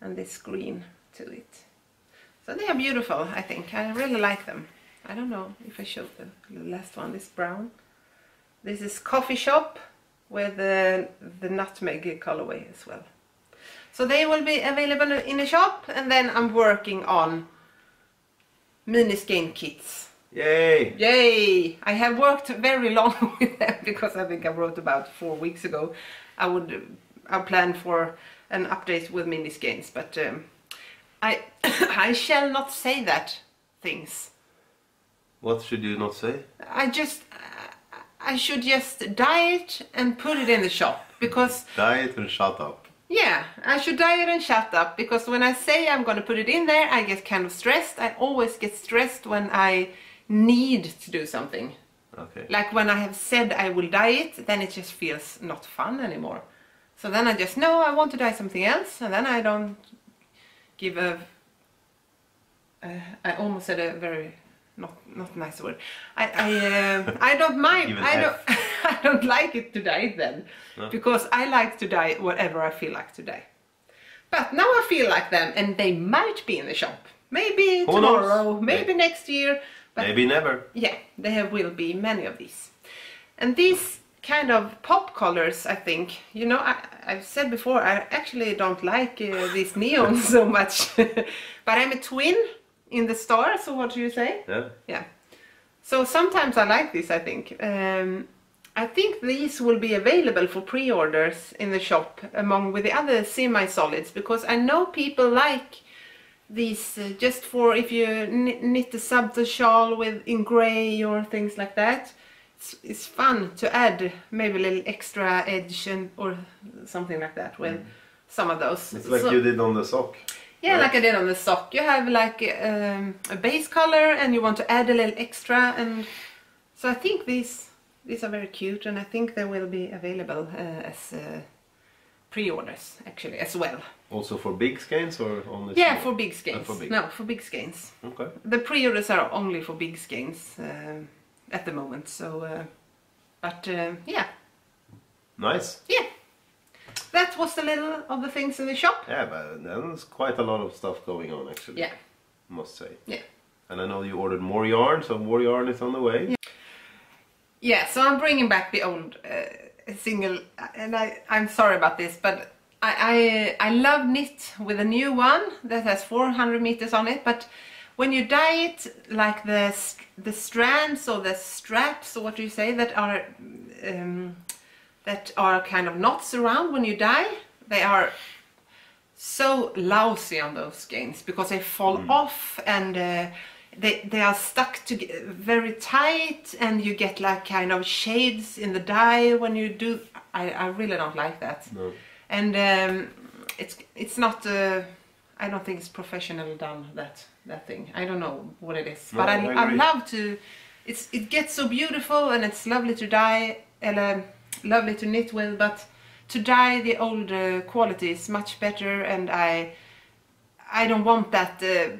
and this green to it. So they are beautiful, I think. I really like them. I don't know if I showed the, last one, this brown. This is Coffee Shop with the, the nutmeg colorway as well. So they will be available in the shop and then I'm working on mini skein kits. Yay! Yay! I have worked very long with them because I think I wrote about four weeks ago. I would I planned for an update with mini skeins, but um, I I shall not say that things. What should you not say? I just I should just dye it and put it in the shop because Diet and shut up. yeah, I should dye it and shut up because when I say I'm going to put it in there, I get kind of stressed. I always get stressed when I need to do something. Okay. Like when I have said I will dye it, then it just feels not fun anymore. So then I just know I want to dye something else, and then I don't give a. Uh, I almost said a very not not nice word. I I uh, I don't mind. I don't I don't like it to it then, No. because I like to dye whatever I feel like to dye. But now I feel like them, and they might be in the shop. Maybe Who knows? tomorrow, maybe next year. But Maybe never. yeah, there will be many of these. And these kind of pop colors, I think, you know, I, I've said before, I actually don't like uh, these neons so much. but I'm a twin in the star, so what do you say? Yeah. Yeah. So sometimes I like this, I think. Um, I think these will be available for pre-orders in the shop among with the other semi-solids because I know people like these uh, just for if you knit a subtle shawl with in grey or things like that. It's, it's fun to add maybe a little extra edge and or something like that with some of those. It's like So- you did on the sock. Yeah, Right. like I did on the sock. You have like um, a base color and you want to add a little extra and so I think these these are very cute and I think they will be available uh, as uh, pre-orders actually as well. Also for big skeins or only Yeah, small? for big skeins. for big. No, for big skeins. Okay. The pre-orders are only for big skeins um at the moment. So, uh, but uh, yeah, Nice. yeah. That was a little of the things in the shop. Yeah, but there's quite a lot of stuff going on actually. Yeah, must say. yeah. And I know you ordered more yarn, so more yarn is on the way. Yeah, yeah so I'm bringing back the old uh, single, and I, I'm sorry about this, but I, I, I love knit with a new one that has 400 meters on it, but when you dye it, like the, the strands or the straps, or what do you say, that are, um, that are kind of knots around when you dye, they are so lousy on those skeins because they fall off and uh, they they are stuck to very tight and you get like kind of shades in the dye when you do I, I really don't like that. No. and um, it's it's not uh, I don't think it's professionally done that that thing. I don't know what it is No, but I, I I love to it's it gets so beautiful and it's lovely to dye and um, lovely to knit with but to dye the old uh, quality is much better and I I don't want that uh,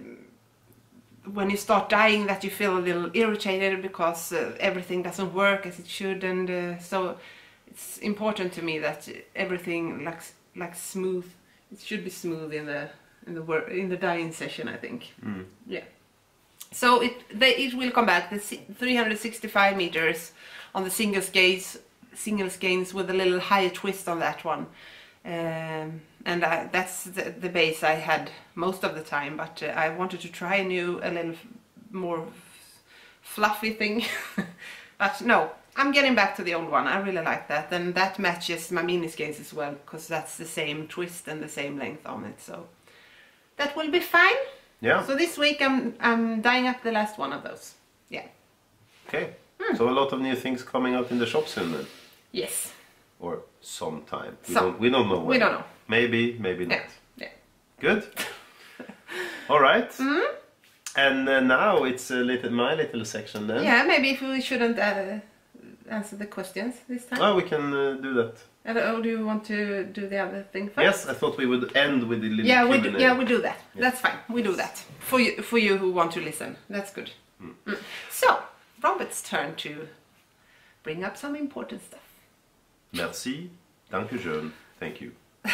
when you start dyeing that you feel a little irritated because uh, everything doesn't work as it should and uh, so it's important to me that everything looks like smooth. It should be smooth in the in the work in the dyeing session I think. Mm. yeah. So it they, it will come back. The 365 meters on the single skeins single skeins with a little higher twist on that one um, and I, that's the, the base I had most of the time but uh, I wanted to try a new a little more fluffy thing but no I'm getting back to the old one I really like that and that matches my mini skeins as well because that's the same twist and the same length on it so that will be fine Yeah. so this week I'm I'm dyeing up the last one of those. Yeah. Okay. So a lot of new things coming out in the shop soon then, Yes. or sometime. We Some. don't. We don't know. When. We don't know. Maybe. Maybe not. Yeah. Yeah. Good. All right. Mm-hmm. And uh, now it's a little my little section then. Yeah, maybe if we shouldn't uh, answer the questions this time. Oh, we can uh, do that. Uh, Or do you want to do the other thing first? Yes, I thought we would end with the little Yeah, we do, yeah we do that. That's fine. We do that for you for you who want to listen. That's good. Mm. So Robert's turn to bring up some important stuff. Merci. Danke schön. Thank you.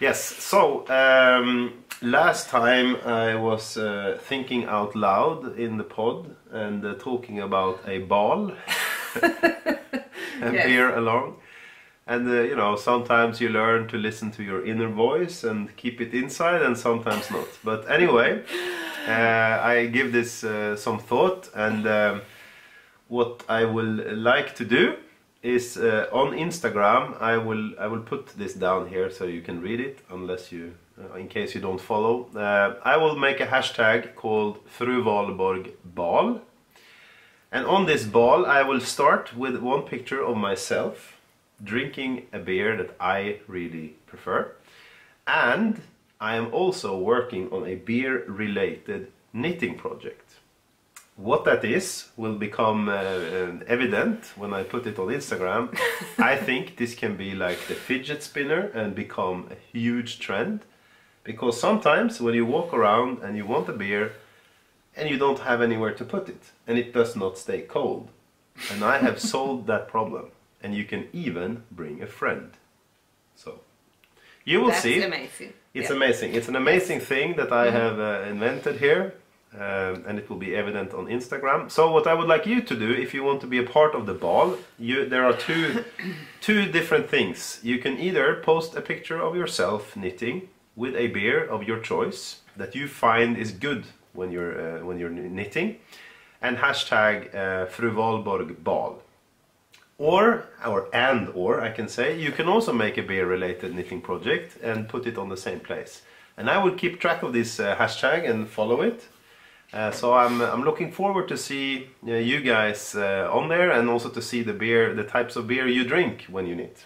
Yes, so um, last time I was uh, thinking out loud in the pod and uh, talking about a ball and Yes. beer along. And uh, you know, sometimes you learn to listen to your inner voice and keep it inside, and sometimes not. But anyway, uh, I give this uh, some thought, and um, what I will like to do is uh, on Instagram. I will I will put this down here so you can read it, unless you, uh, in case you don't follow. Uh, I will make a hashtag called Fru Valborg Ball. And on this ball, I will start with one picture of myself drinking a beer that I really prefer. And I am also working on a beer related knitting project. What that is will become uh, uh, evident when I put it on Instagram. I think this can be like the fidget spinner and become a huge trend. Because sometimes when you walk around and you want a beer, and you don't have anywhere to put it and it does not stay cold and i have solved that problem and you can even bring a friend so you will That's see amazing. it's Yeah. amazing it's an amazing thing that i have uh, invented here um, and it will be evident on instagram. So what i would like you to do if you want to be a part of the ball you there are two two different things. You can either post a picture of yourself knitting with a beer of your choice that you find is good when you're uh, when you're knitting and hashtag uh, Fru ball. Or or and or I can say you can also make a beer related knitting project and put it on the same place. And I will keep track of this uh, hashtag and follow it uh, so I'm I'm looking forward to see uh, you guys uh, on there and also to see the beer the types of beer you drink when you knit.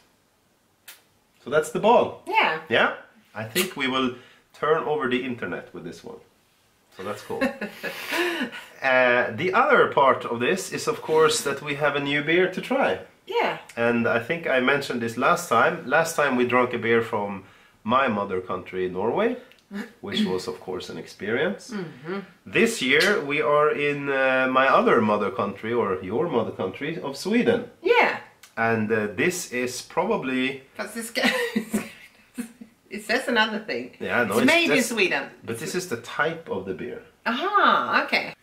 So that's the ball. Yeah. yeah? I think we will turn over the internet with this one. So that's cool. Uh, the other part of this is of course that we have a new beer to try. Yeah. and I think I mentioned this last time. Last time we drank a beer from my mother country, Norway, which was, of course, an experience. This year we are in uh, my other mother country, or your mother country, of Sweden. Yeah. And uh, this is probably. Because this guy, it says another thing. Yeah, no, it's it's made in Sweden. But this is the type of the beer. Aha, okay.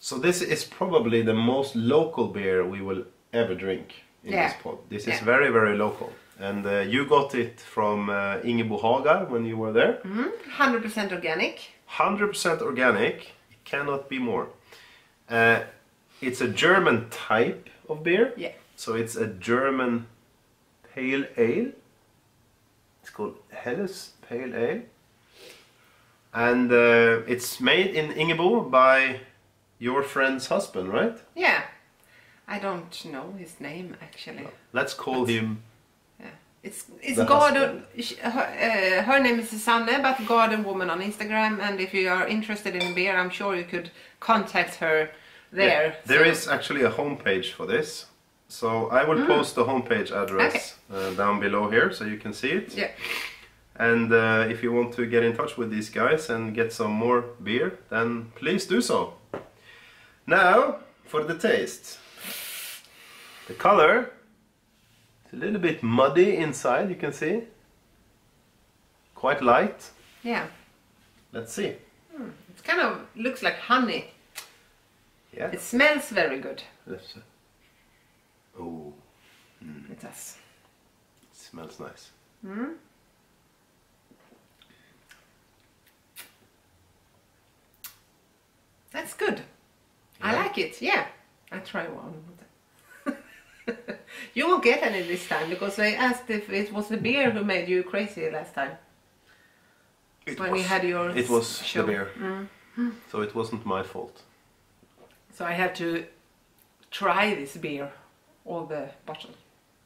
So this is probably the most local beer we will ever drink in Yeah. this pod. This is Yeah. very, very local. And uh, you got it from uh, Ingebo Hagar when you were there. 100% organic. 100% organic. It cannot be more. Uh, it's a German type of beer. Yeah. So it's a German pale ale. It's called Helles Pale Ale. And uh, it's made in Ingebo by your friend's husband, right? Yeah. I don't know his name actually. Let's call him. It's it's The garden. sh- Her, uh, her name is Susanne, but Garden Woman on Instagram. And if you are interested in beer, I'm sure you could contact her there. Yeah, there So- is actually a homepage for this. So I will post the homepage address uh, down below here so you can see it. Yeah. And uh, if you want to get in touch with these guys and get some more beer, then please do so. Now, for the taste. The color, a little bit muddy inside, you can see. Quite light. Yeah. Let's see. Hmm, it kind of looks like honey. Yeah. It smells very good. Let's see. Oh, hmm. It does. it smells nice. Hmm? That's good. I like it. Yeah. I try one. you won't get any this time because I asked if it was the beer who made you crazy last time. It When we had your It was show. the beer. Mm. So it wasn't my fault. So I have to try this beer, all the bottle.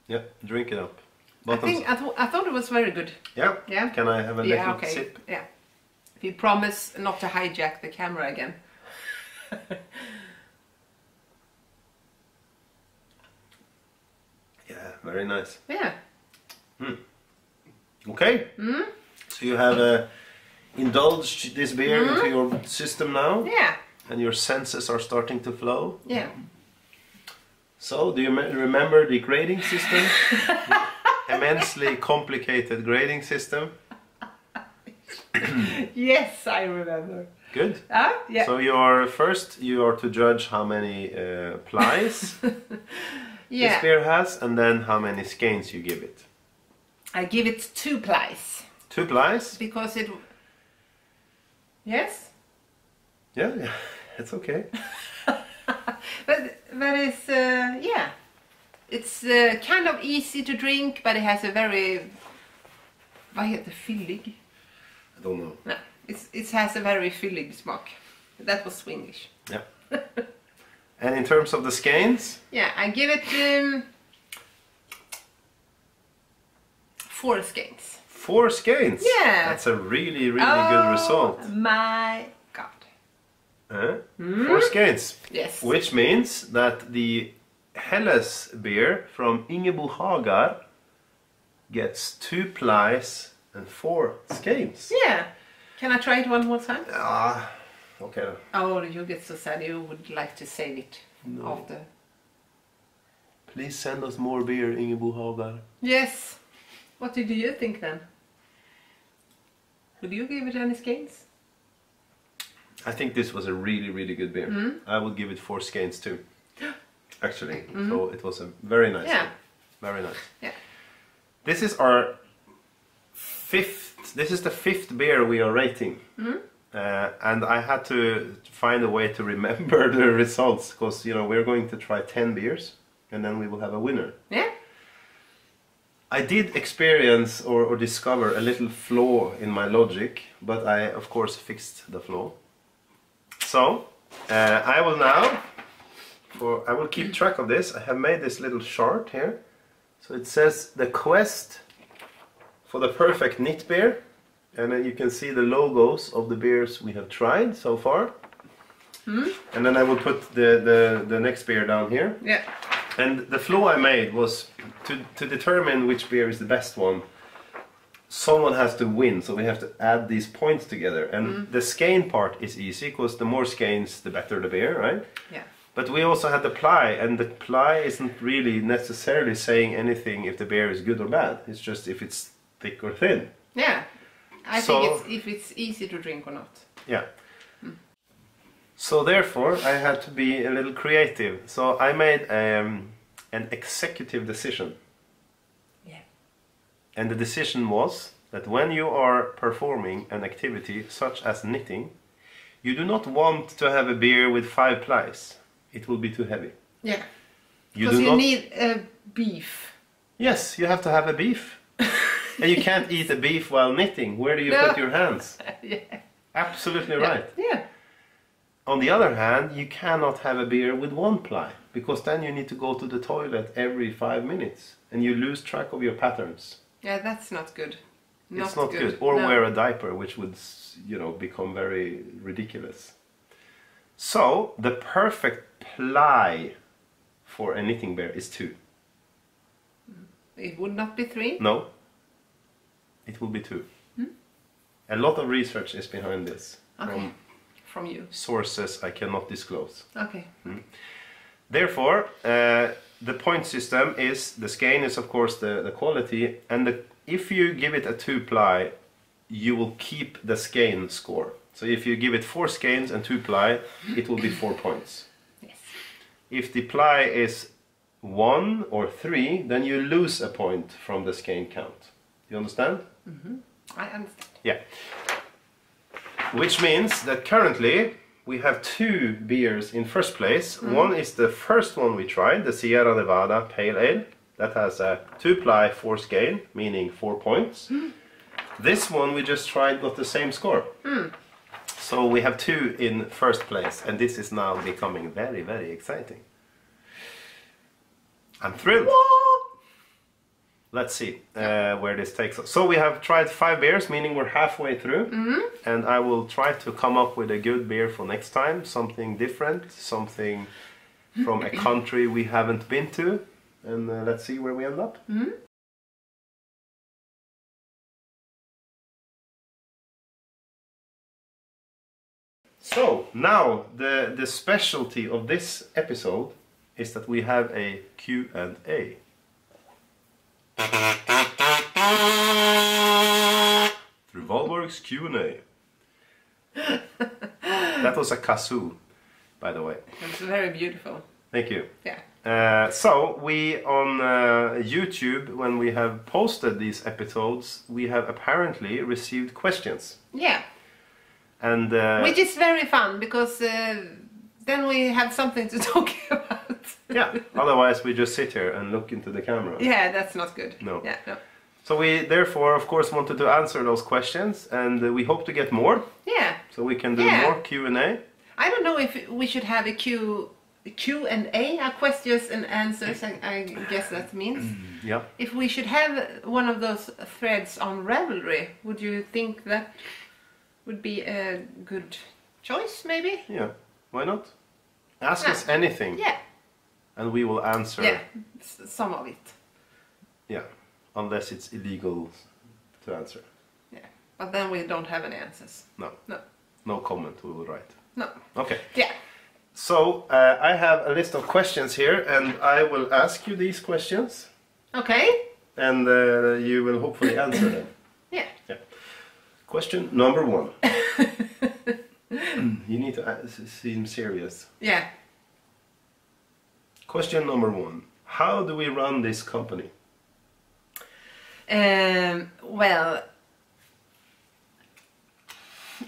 Yeah, drink it up. I think I, thought I thought it was very good. yeah. Yeah. Can I have a yeah. little Okay. sip? Yeah. If you promise not to hijack the camera again. Yeah, very nice. Yeah. Okay. Hmm? So you have uh, indulged this beer into your system now, Hmm? Yeah. and your senses are starting to flow. Yeah. So, do you remember the grading system? The immensely complicated grading system. Yes, I remember. Good. Ah, yeah. So you are first. You are to judge how many uh, plies this yeah. beer has, and then how many skeins you give it. I give it two plies Two plies. because it. Yes. Yeah, yeah, it's okay. But but it's uh, yeah, it's uh, kind of easy to drink, but it has a very vad heter fyllig? I don't know. No, it's, it has a very fyllig smak. That was Swedish. Yeah. and in terms of the skeins, Yeah, I give it um, four skeins. four skeins. Yeah. That's a really, really good result. Oh my god! Huh? Hmm? Four skeins. Yes. Which means that the Helles beer from Ingebo Hagar gets two plies and four skeins. Yeah. Can I try it one more time? Ah, okay. then. Oh, you get so sad. You would like to save it No. after. Please send us more beer, Ingebo Hagar. Yes. What did you think then? Would you give it any skeins? I think this was a really, really good beer. Hmm? I would give it four skeins too. Actually, so it was a very nice. Hmm? Yeah. one. Very nice. Yeah. This is our fifth. This is the fifth beer we are rating, Hmm? Uh, and I had to find a way to remember the results because you know we're going to try ten beers, and then we will have a winner. Yeah. I did experience or, or discover a little flaw in my logic, but I of course fixed the flaw. So uh, I will now, for I will keep track of this. I have made this little chart here. So it says the quest for the perfect knit beer, and then you can see the logos of the beers we have tried so far. Hmm? And then I will put the, the, the next beer down here. Yeah. And the flaw I made was to, to determine which beer is the best one. Someone has to win, so we have to add these points together. And hmm. the skein part is easy because the more skeins, the better the beer, right? Yeah. But we also had the ply, and the ply isn't really necessarily saying anything if the beer is good or bad. It's just if it's thick or thin. Yeah. I So- think it's if it's easy to drink or not. Yeah. So therefore, I had to be a little creative. So I made um, an executive decision. Yeah. And the decision was that when you are performing an activity such as knitting, you do not want to have a beer with five plies. It will be too heavy. Yeah. You Because you not. need a beef. Yes, you have to have a beef. and you can't eat a beef while knitting. Where do you No. put your hands? yeah. Absolutely right. Yeah. On the other hand, you cannot have a beer with one ply because then you need to go to the toilet every five minutes and you lose track of your patterns. Yeah, that's not good. it's not good. Or No. wear a diaper, which would, you know, become very ridiculous. So the perfect ply for a knitting bear is two. It would not be three. No, it will be two. Hmm? A lot of research is behind this Okay. from From you. sources I cannot disclose. Okay. Therefore, uh, the point system is the skein is of course the, the quality, and the, if you give it a two ply, you will keep the skein score. So if you give it four skeins and two ply, it will be four points. Yes. If the ply is one or three, then you lose a point from the skein count. You understand? Mm-hmm. I understand. Yeah. Which means that currently we have two beers in first place. Mm-hmm. One is the first one we tried, the Sierra Nevada Pale Ale. That has a two ply four scale, meaning four points. Mm-hmm. This one we just tried got the same score. Mm. So we have two in first place, and this is now becoming very, very exciting. I'm thrilled. Let's see uh, where this takes us. So we have tried five beers, meaning we're halfway through, and I will try to come up with a good beer for next time, something different, something from a country we haven't been to, and uh, let's see where we end up. So now the the specialty of this episode is that we have a Q and A. Fru Valborg's Q and A. that was a kazoo, by the way. It's very beautiful. Thank you. Yeah. Uh, so we on uh, YouTube, when we have posted these episodes, we have apparently received questions, Yeah. and uh, Which is very fun because uh, then we have something to talk about. yeah. Otherwise, we just sit here and look into the camera. Yeah, that's not good. No. Yeah, no. So we therefore, of course, wanted to answer those questions, and we hope to get more, Yeah. so we can do Yeah. more Q and A. I don't know if we should have a Q Q and A, uh, questions and answers. I, I guess that means. Yeah. If we should have one of those threads on Ravelry, would you think that would be a good choice? Maybe. Yeah. Why not? Ask Yeah. us anything, Yeah. and we will answer. Yeah. Some of it. Yeah. Unless it's illegal to answer. Yeah. But then we don't have any answers. No. No. No comment. We will write. No. Okay. Yeah. So uh, I have a list of questions here, and I will ask you these questions, Okay. and uh, you will hopefully answer them. Yeah. Yeah. Question number one. you need to seem serious. Yeah. Question number one. How do we run this company? Um, well,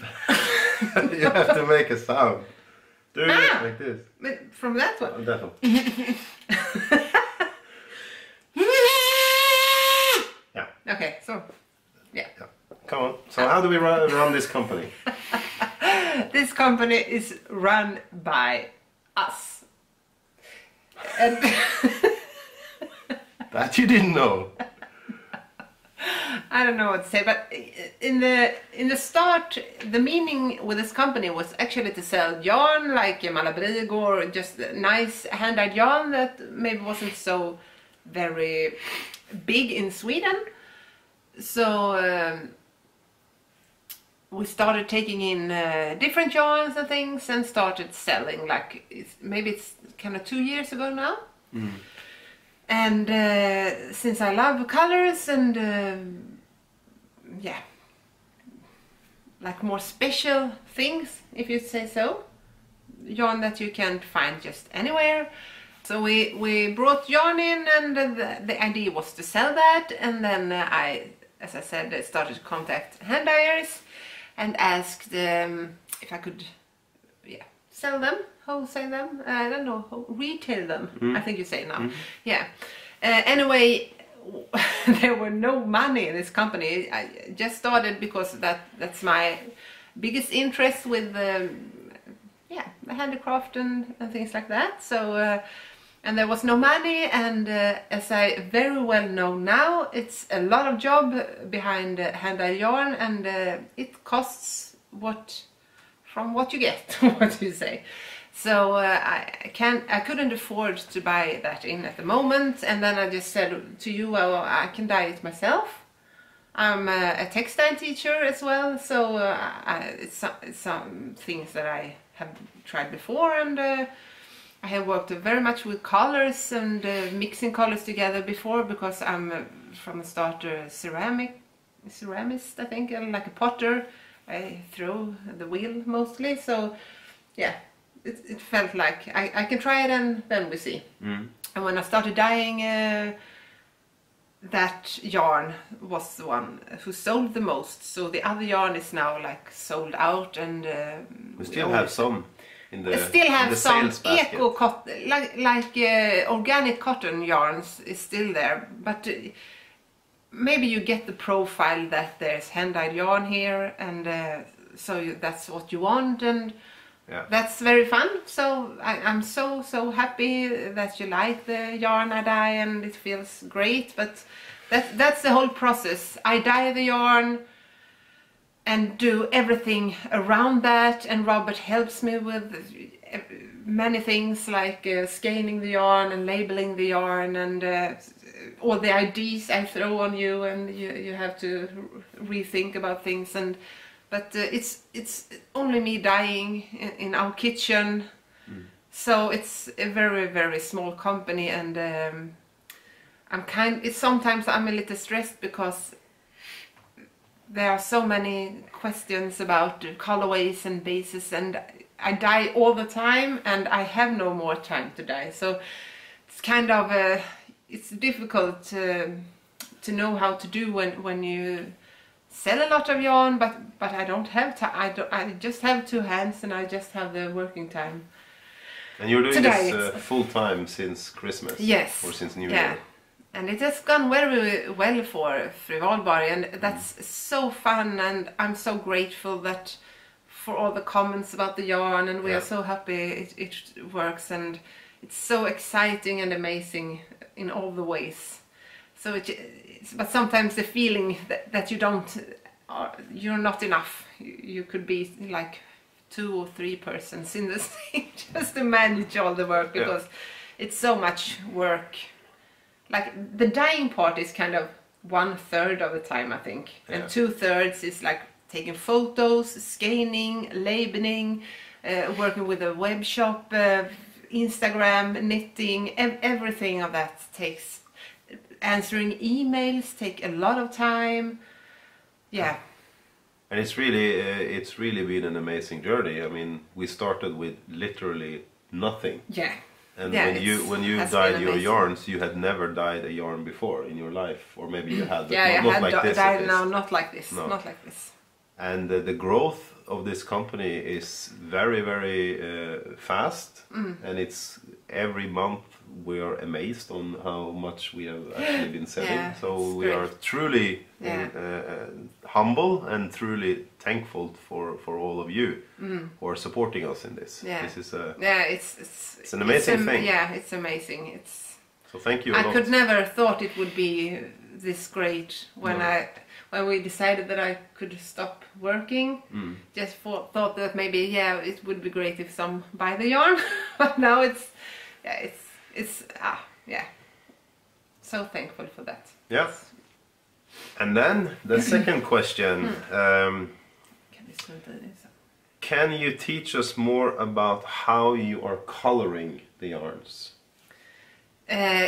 you have to make a sound. Do it Ah. like this. but from that Oh, one. that one. Yeah. Okay. So, yeah. yeah. Come on. So how do we run, run this company? This company is run by us. And That you didn't know. I don't know what to say, but in the in the start, the meaning with this company was actually to sell yarn like Malabrigo or just nice hand-dyed yarn that maybe wasn't so very big in Sweden. So um, we started taking in uh, different yarns and things and started selling. Like it's, maybe it's kind of two years ago now. And uh, since I love colors and um yeah, like more special things, if you say so, yarn that you can't find just anywhere. So we we brought yarn in, and uh, the, the idea was to sell that. And then uh, I, as I said, I started to contact hand dyers and asked um, if I could, yeah, sell them, wholesale them. I don't know, retail them. I think you say now. Yeah. Uh, anyway, there were no money in this company. I just started because that that's my biggest interest with um, yeah the handicraft and, and things like that. So uh, and there was no money, and uh, as I very well know now, it's a lot of job behind uh, hand dyed yarn, and uh, it costs what from what you get. what you say? So uh, I I can't, I couldn't afford to buy that in at the moment, and then I just said to you, well, I can dye it myself. I'm uh, a textile teacher as well, so uh, I, it's, some, it's some things that I have tried before, and uh, I have worked very much with colors and uh, mixing colors together before because I'm uh, from the start a ceramic ceramist, I think, and like a potter. I throw the wheel mostly, so yeah, it, it felt like I, I can try it and then we see. And when I started dyeing, uh, that yarn was the one who sold the most. So the other yarn is now like sold out, and uh, We still we have some the still have some eco cotton, like like uh, organic cotton yarns is still there, but uh, maybe you get the profile that there's hand dyed yarn here and uh, so you, that's what you want and Yeah. that's very fun. So I, I'm so so happy that you like the yarn I dye and it feels great. But that that's the whole process. I dye the yarn and do everything around that, and Robert helps me with uh, many things like uh, skeining the yarn and labeling the yarn and uh, all the ideas I throw on you, and you you have to rethink about things and but uh, it's it's only me dyeing in, in our kitchen. So it's a very very small company and um, i'm kind it's sometimes i'm a little stressed because there are so many questions about colorways and bases and i dye all the time and i have no more time to dye so it's kind of uh, it's difficult to, to know how to do when when you sell a lot of yarn, but but I don't have time. I don't. I just have two hands, and I just have the working time. And you're doing Today this uh, full time since Christmas. Yes. Or since New yeah. Year. And it has gone very well for Fru Valborg, and that's so fun. And I'm so grateful that for all the comments about the yarn, and we Yeah. are so happy it, it works, and it's so exciting and amazing in all the ways. So it, it's, but sometimes the feeling that, that you don't, you're not enough. You, you could be like two or three persons in the same just to manage all the work Yeah. because it's so much work. Like the dyeing part is kind of one third of the time, I think, Yeah. and two thirds is like taking photos, skeining, labeling, uh, working with a web shop, uh, Instagram, knitting, ev- everything of that takes. Answering emails take a lot of time. Yeah, And it's really, uh, it's really been an amazing journey. I mean, we started with literally nothing. yeah, And Yeah, when you when you dyed your yarns, you had never dyed a yarn before in your life, or maybe you had, yeah. not, I not like this. at died now, not like this, No. not like this. And uh, the growth of this company is very, very uh, fast, Mm. and it's every month we are amazed on how much we have actually been selling. Yeah, so we great. are truly Yeah. uh, uh, humble and truly thankful for, for all of you who are supporting us in this. Mm. Yeah. This is a Yeah, it's it's, It's an amazing am- thing. Yeah, it's amazing. It's so thank you. I could never thought it would be this great when No. I when we decided that I could stop working. Mm. Just for, thought that maybe yeah it would be great if some buy the yarn, but now it's yeah it's it's ah yeah so thankful for that. Yeah. And then the second question. Hmm. Um, Can we smooth this up? Can you teach us more about how you are coloring the yarns? Uh,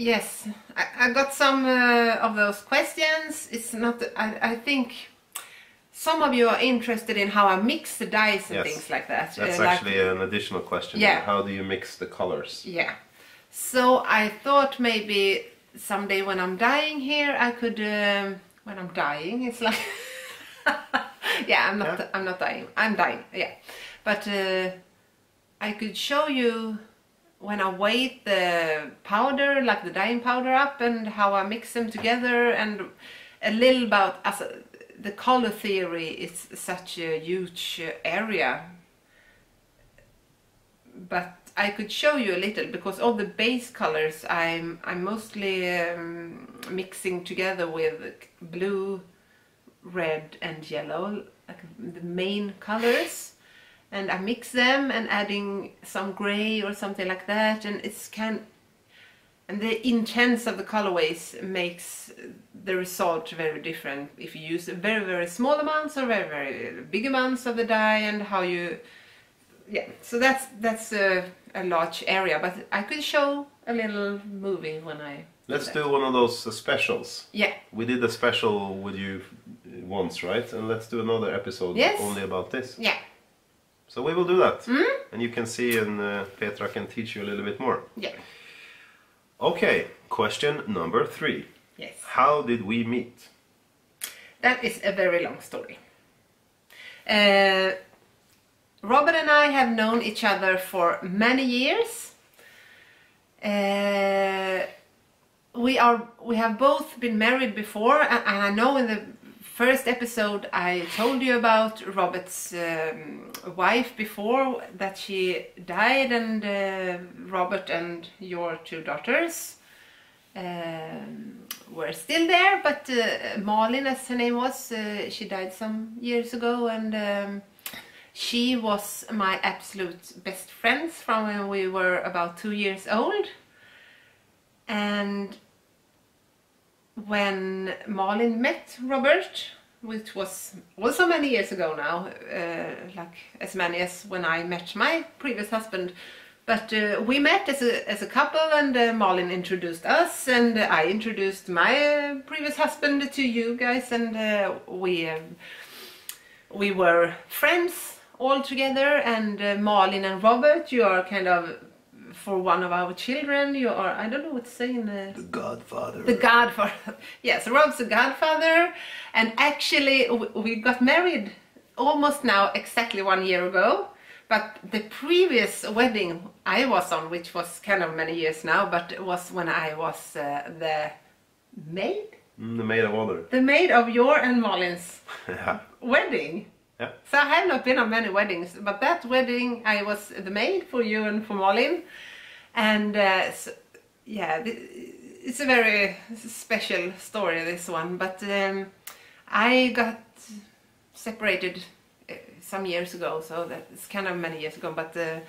yes, I, I got some uh, of those questions. It's not. I, I think some of you are interested in how I mix the dyes and Yes. things like that. That's uh, like- actually an additional question. Yeah. How do you mix the colors? Yeah. So I thought maybe someday when I'm dying here, I could. Um, when I'm dying, it's like. yeah, I'm not. Yeah. I'm not dying. I'm dying. Yeah, but uh, I could show you when I weight the powder, like the dyeing powder up, and how I mix them together, and a little about as the color theory is such a huge area. But I could show you a little because all the base colors I'm I'm mostly um, mixing together with blue, red and yellow, like the main colors, and I mix them and adding some gray or something like that, and it's can and the intense of the colorways makes the result very different if you use very very small amounts or very very big amounts of the dye and how you yeah so that's that's a, a large area but i could show a little movie when i Let's do one of those uh, specials. yeah We did a special with you uh, once, right? And let's do another episode Yes. only about this. yeah So we will do that. Hmm? And you can see, and uh, Petra can teach you a little bit more. yeah Okay, question number three. yes How did we meet? that is a very long story uh, robert and i have known each other for many years uh, we are we have both been married before and, and i know in the first episode, I told you about Robert's um, wife before that she died, and uh, Robert and your two daughters um, were still there, but uh, Malin, as her name was, uh, she died some years ago, and um, she was my absolute best friends from when we were about two years old. And when Malin met Robert, which was also many years ago now, uh, like as many as when I met my previous husband. But uh, we met as a, as a couple and uh, Malin introduced us and I introduced my uh, previous husband to you guys and uh, we, um, we were friends all together and uh, Malin and Robert, you are kind of for one of our children, you are, I don't know what to say in the... The Godfather. The Godfather. Yes, Rob's the Godfather. And actually, we got married almost now exactly one year ago. But the previous wedding I was on, which was kind of many years now, but it was when I was uh, the maid? Mm, the maid of honor. The maid of your and Malin's yeah. wedding. So I have not been on many weddings, but that wedding I was the maid for you and for Malin, and uh, so, yeah, it's a very special story this one. But um, I got separated uh, some years ago, so that's kind of many years ago. But uh,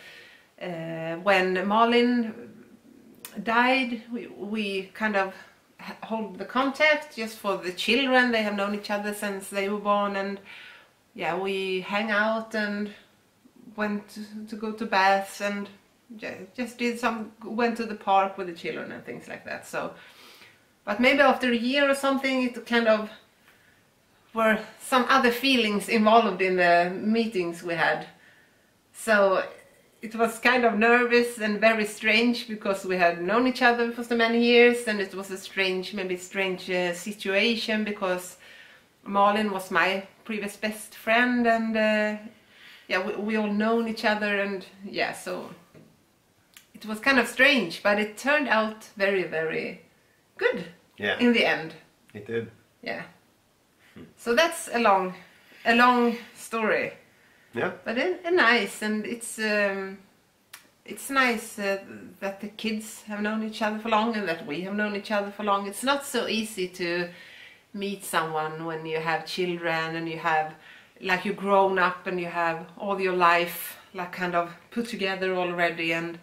uh, when Malin died, we, we kind of hold the contact just for the children. They have known each other since they were born, and yeah, we hang out and went to, go to baths and just did some went to the park with the children and things like that. So, but maybe after a year or something, it kind of were some other feelings involved in the meetings we had. So it was kind of nervous and very strange because we had known each other for so many years, and it was a strange, maybe strange uh, situation because Malin was my previous best friend, and uh, yeah, we, we all known each other, and yeah, so it was kind of strange, but it turned out very, very good Yeah. in the end. It did. Yeah. So that's a long, a long story, Yeah. but a, a nice, and it's um, it's nice uh, that the kids have known each other for long, and that we have known each other for long. It's not so easy to meet someone when you have children and you have like you're grown up and you have all your life like kind of put together already and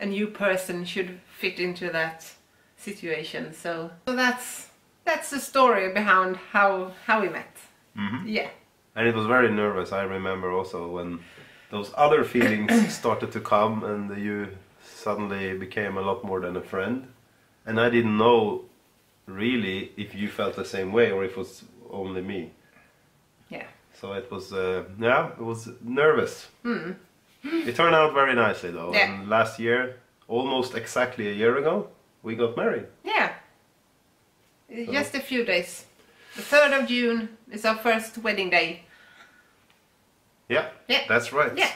a new person should fit into that situation so, so that's that's the story behind how how we met Mhm. yeah And it was very nervous. I remember also when those other feelings started to come, and you suddenly became a lot more than a friend. And I didn't know really if you felt the same way or if it was only me. yeah So it was, uh, yeah, it was nervous. mm. It turned out very nicely though. Yeah. And last year, almost exactly a year ago, we got married. yeah just a few days the 3rd of june is our first wedding day Yeah, Yeah. that's right. Yeah.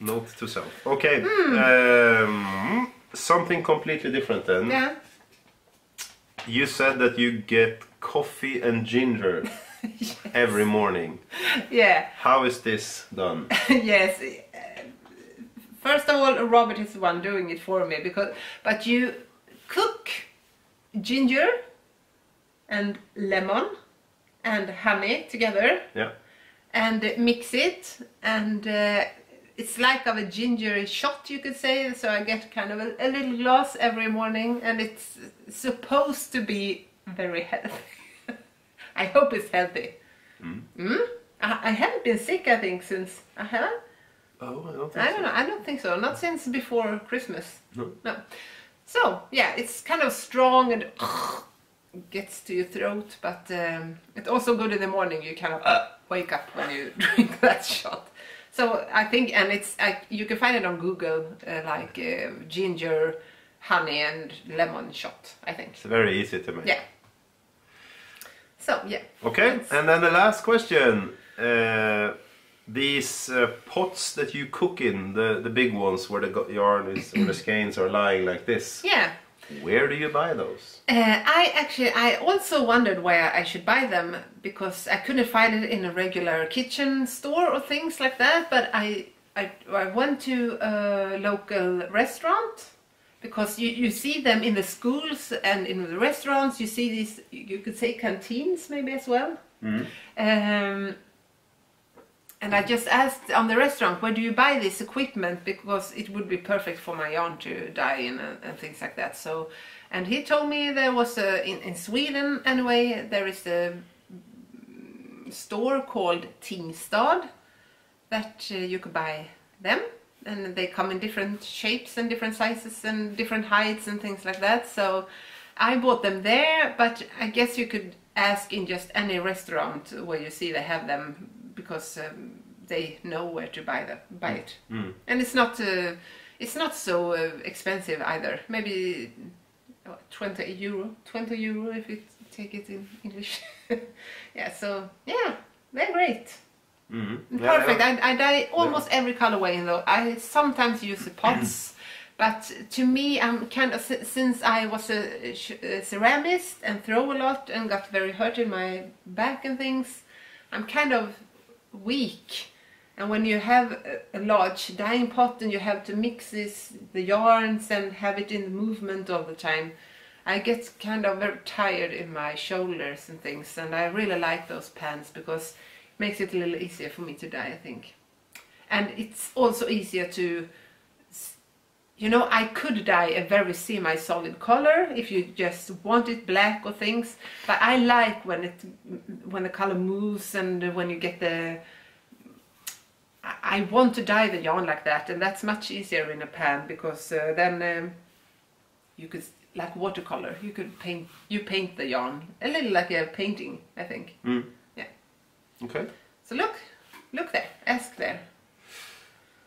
Note to self. Okay, um, something completely different then. yeah You said that you get coffee and ginger every morning. yeah How is this done? yes. First of all, Robert is the one doing it for me because, but you cook ginger and lemon and honey together Yeah. and mix it and uh, it's like of a ginger shot you could say. So i get kind of a, a little glass every morning and it's supposed to be very healthy. I hope it's healthy. Mm. I, I haven't been sick i think since i haven't Oh, I don't think i so. don't know i don't think so. Not since before christmas. No. no. So yeah it's kind of strong and gets to your throat but um, it's also good in the morning. You kind of uh, wake up when you drink that shot so i think and it's I, you can find it on google uh, like uh, ginger honey and lemon shot i think It's very easy to make. yeah so yeah Okay, and then the last question. Uh, these uh, pots that you cook in, the, the big ones where the yarn is, where the skeins are lying like this. yeah Where do you buy those? Uh, I actually, I also wondered where I should buy them because I couldn't find it in a regular kitchen store or things like that. But I, I, I went to a local restaurant because you, you see them in the schools and in the restaurants. You see these, you could say canteens maybe as well. Um, and I just asked on the restaurant, where do you buy this equipment? Because it would be perfect for my yarn to dye in and, and things like that. So, and he told me there was a, in, in Sweden anyway, there is a store called Tingstad that uh, you could buy them. And they come in different shapes and different sizes and different heights and things like that. So I bought them there, but I guess you could ask in just any restaurant where you see they have them because um, they know where to buy them, buy it. And it's not uh, it's not so uh, expensive either. Maybe uh, 20 euro, 20 euro if you take it in English. yeah, so yeah, they're great. Mm-hmm. Perfect. I, I dye almost every colorway in though. I sometimes use the pots, but to me, I'm kind of since I was a, a ceramist and throw a lot and got very hurt in my back and things, I'm kind of weak. And when you have a, large dyeing pot and you have to mix this the yarns and have it in movement all the time, I get kind of very tired in my shoulders and things. And I really like those pans because it makes it a little easier for me to dye, I think. And it's also easier to you know, I could dye a very semi-solid color if you just want it black or things, but I like when it when the color moves and when you get the. I want to dye the yarn like that, and that's much easier in a pan because uh, then um, you could like watercolor. You could paint you paint the yarn a little like a painting, I think. Mm. Yeah. Okay. So look, look there, ask there.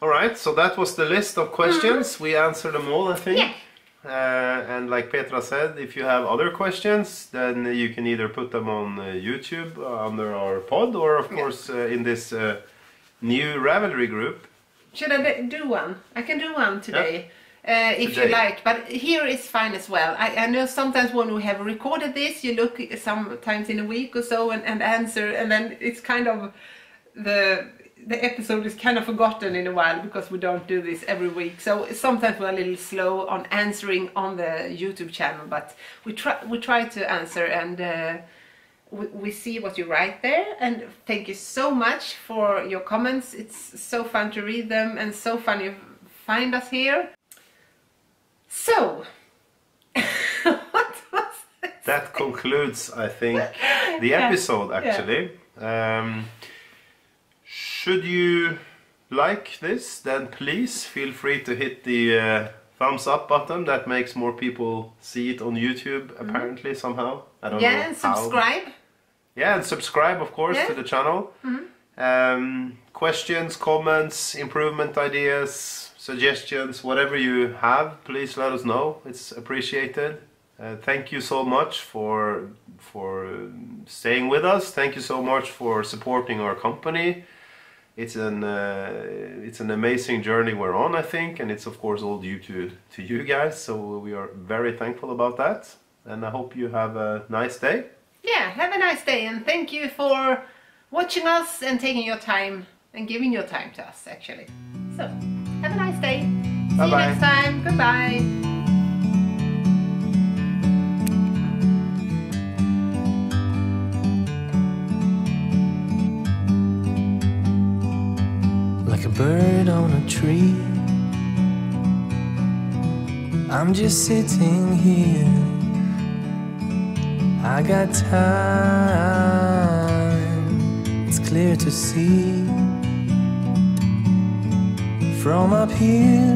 All right. So that was the list of questions. We answered them all, I think. Yeah. Uh, and like Petra said, if you have other questions, then you can either put them on uh, YouTube uh, under our pod, or of Yeah. course uh, in this uh, new Ravelry group. Should I do one? I can do one today. Uh, if you Today. like, but here is fine as well. I, I know sometimes when we have recorded this, you look sometimes in a week or so and, and answer, and then it's kind of the the episode is kind of forgotten in a while because we don't do this every week. So sometimes we're a little slow on answering on the YouTube channel, but we try we try to answer and. Uh, we, we see what you write there and thank you so much for your comments it's so fun to read them and so fun you find us here so what was it? That concludes, I think, the Yeah. episode actually. Um, should you like this, then please feel free to hit the uh, thumbs up button. That makes more people see it on YouTube, apparently, somehow. I don't know. yeah and subscribe Yeah, and subscribe, of course, Yeah. to the channel. Um, questions, comments, improvement ideas, suggestions, whatever you have, please let us know. It's appreciated. Uh, thank you so much for for um, staying with us. Thank you so much for supporting our company. It's an uh, it's an amazing journey we're on, I think, and it's of course all due to to you guys. So we are very thankful about that, and I hope you have a nice day. yeah have a nice day and thank you for watching us and taking your time and giving your time to us actually so have a nice day Bye -bye. see you next time goodbye tree. I'm just sitting here. I got time, it's clear to see. From up here,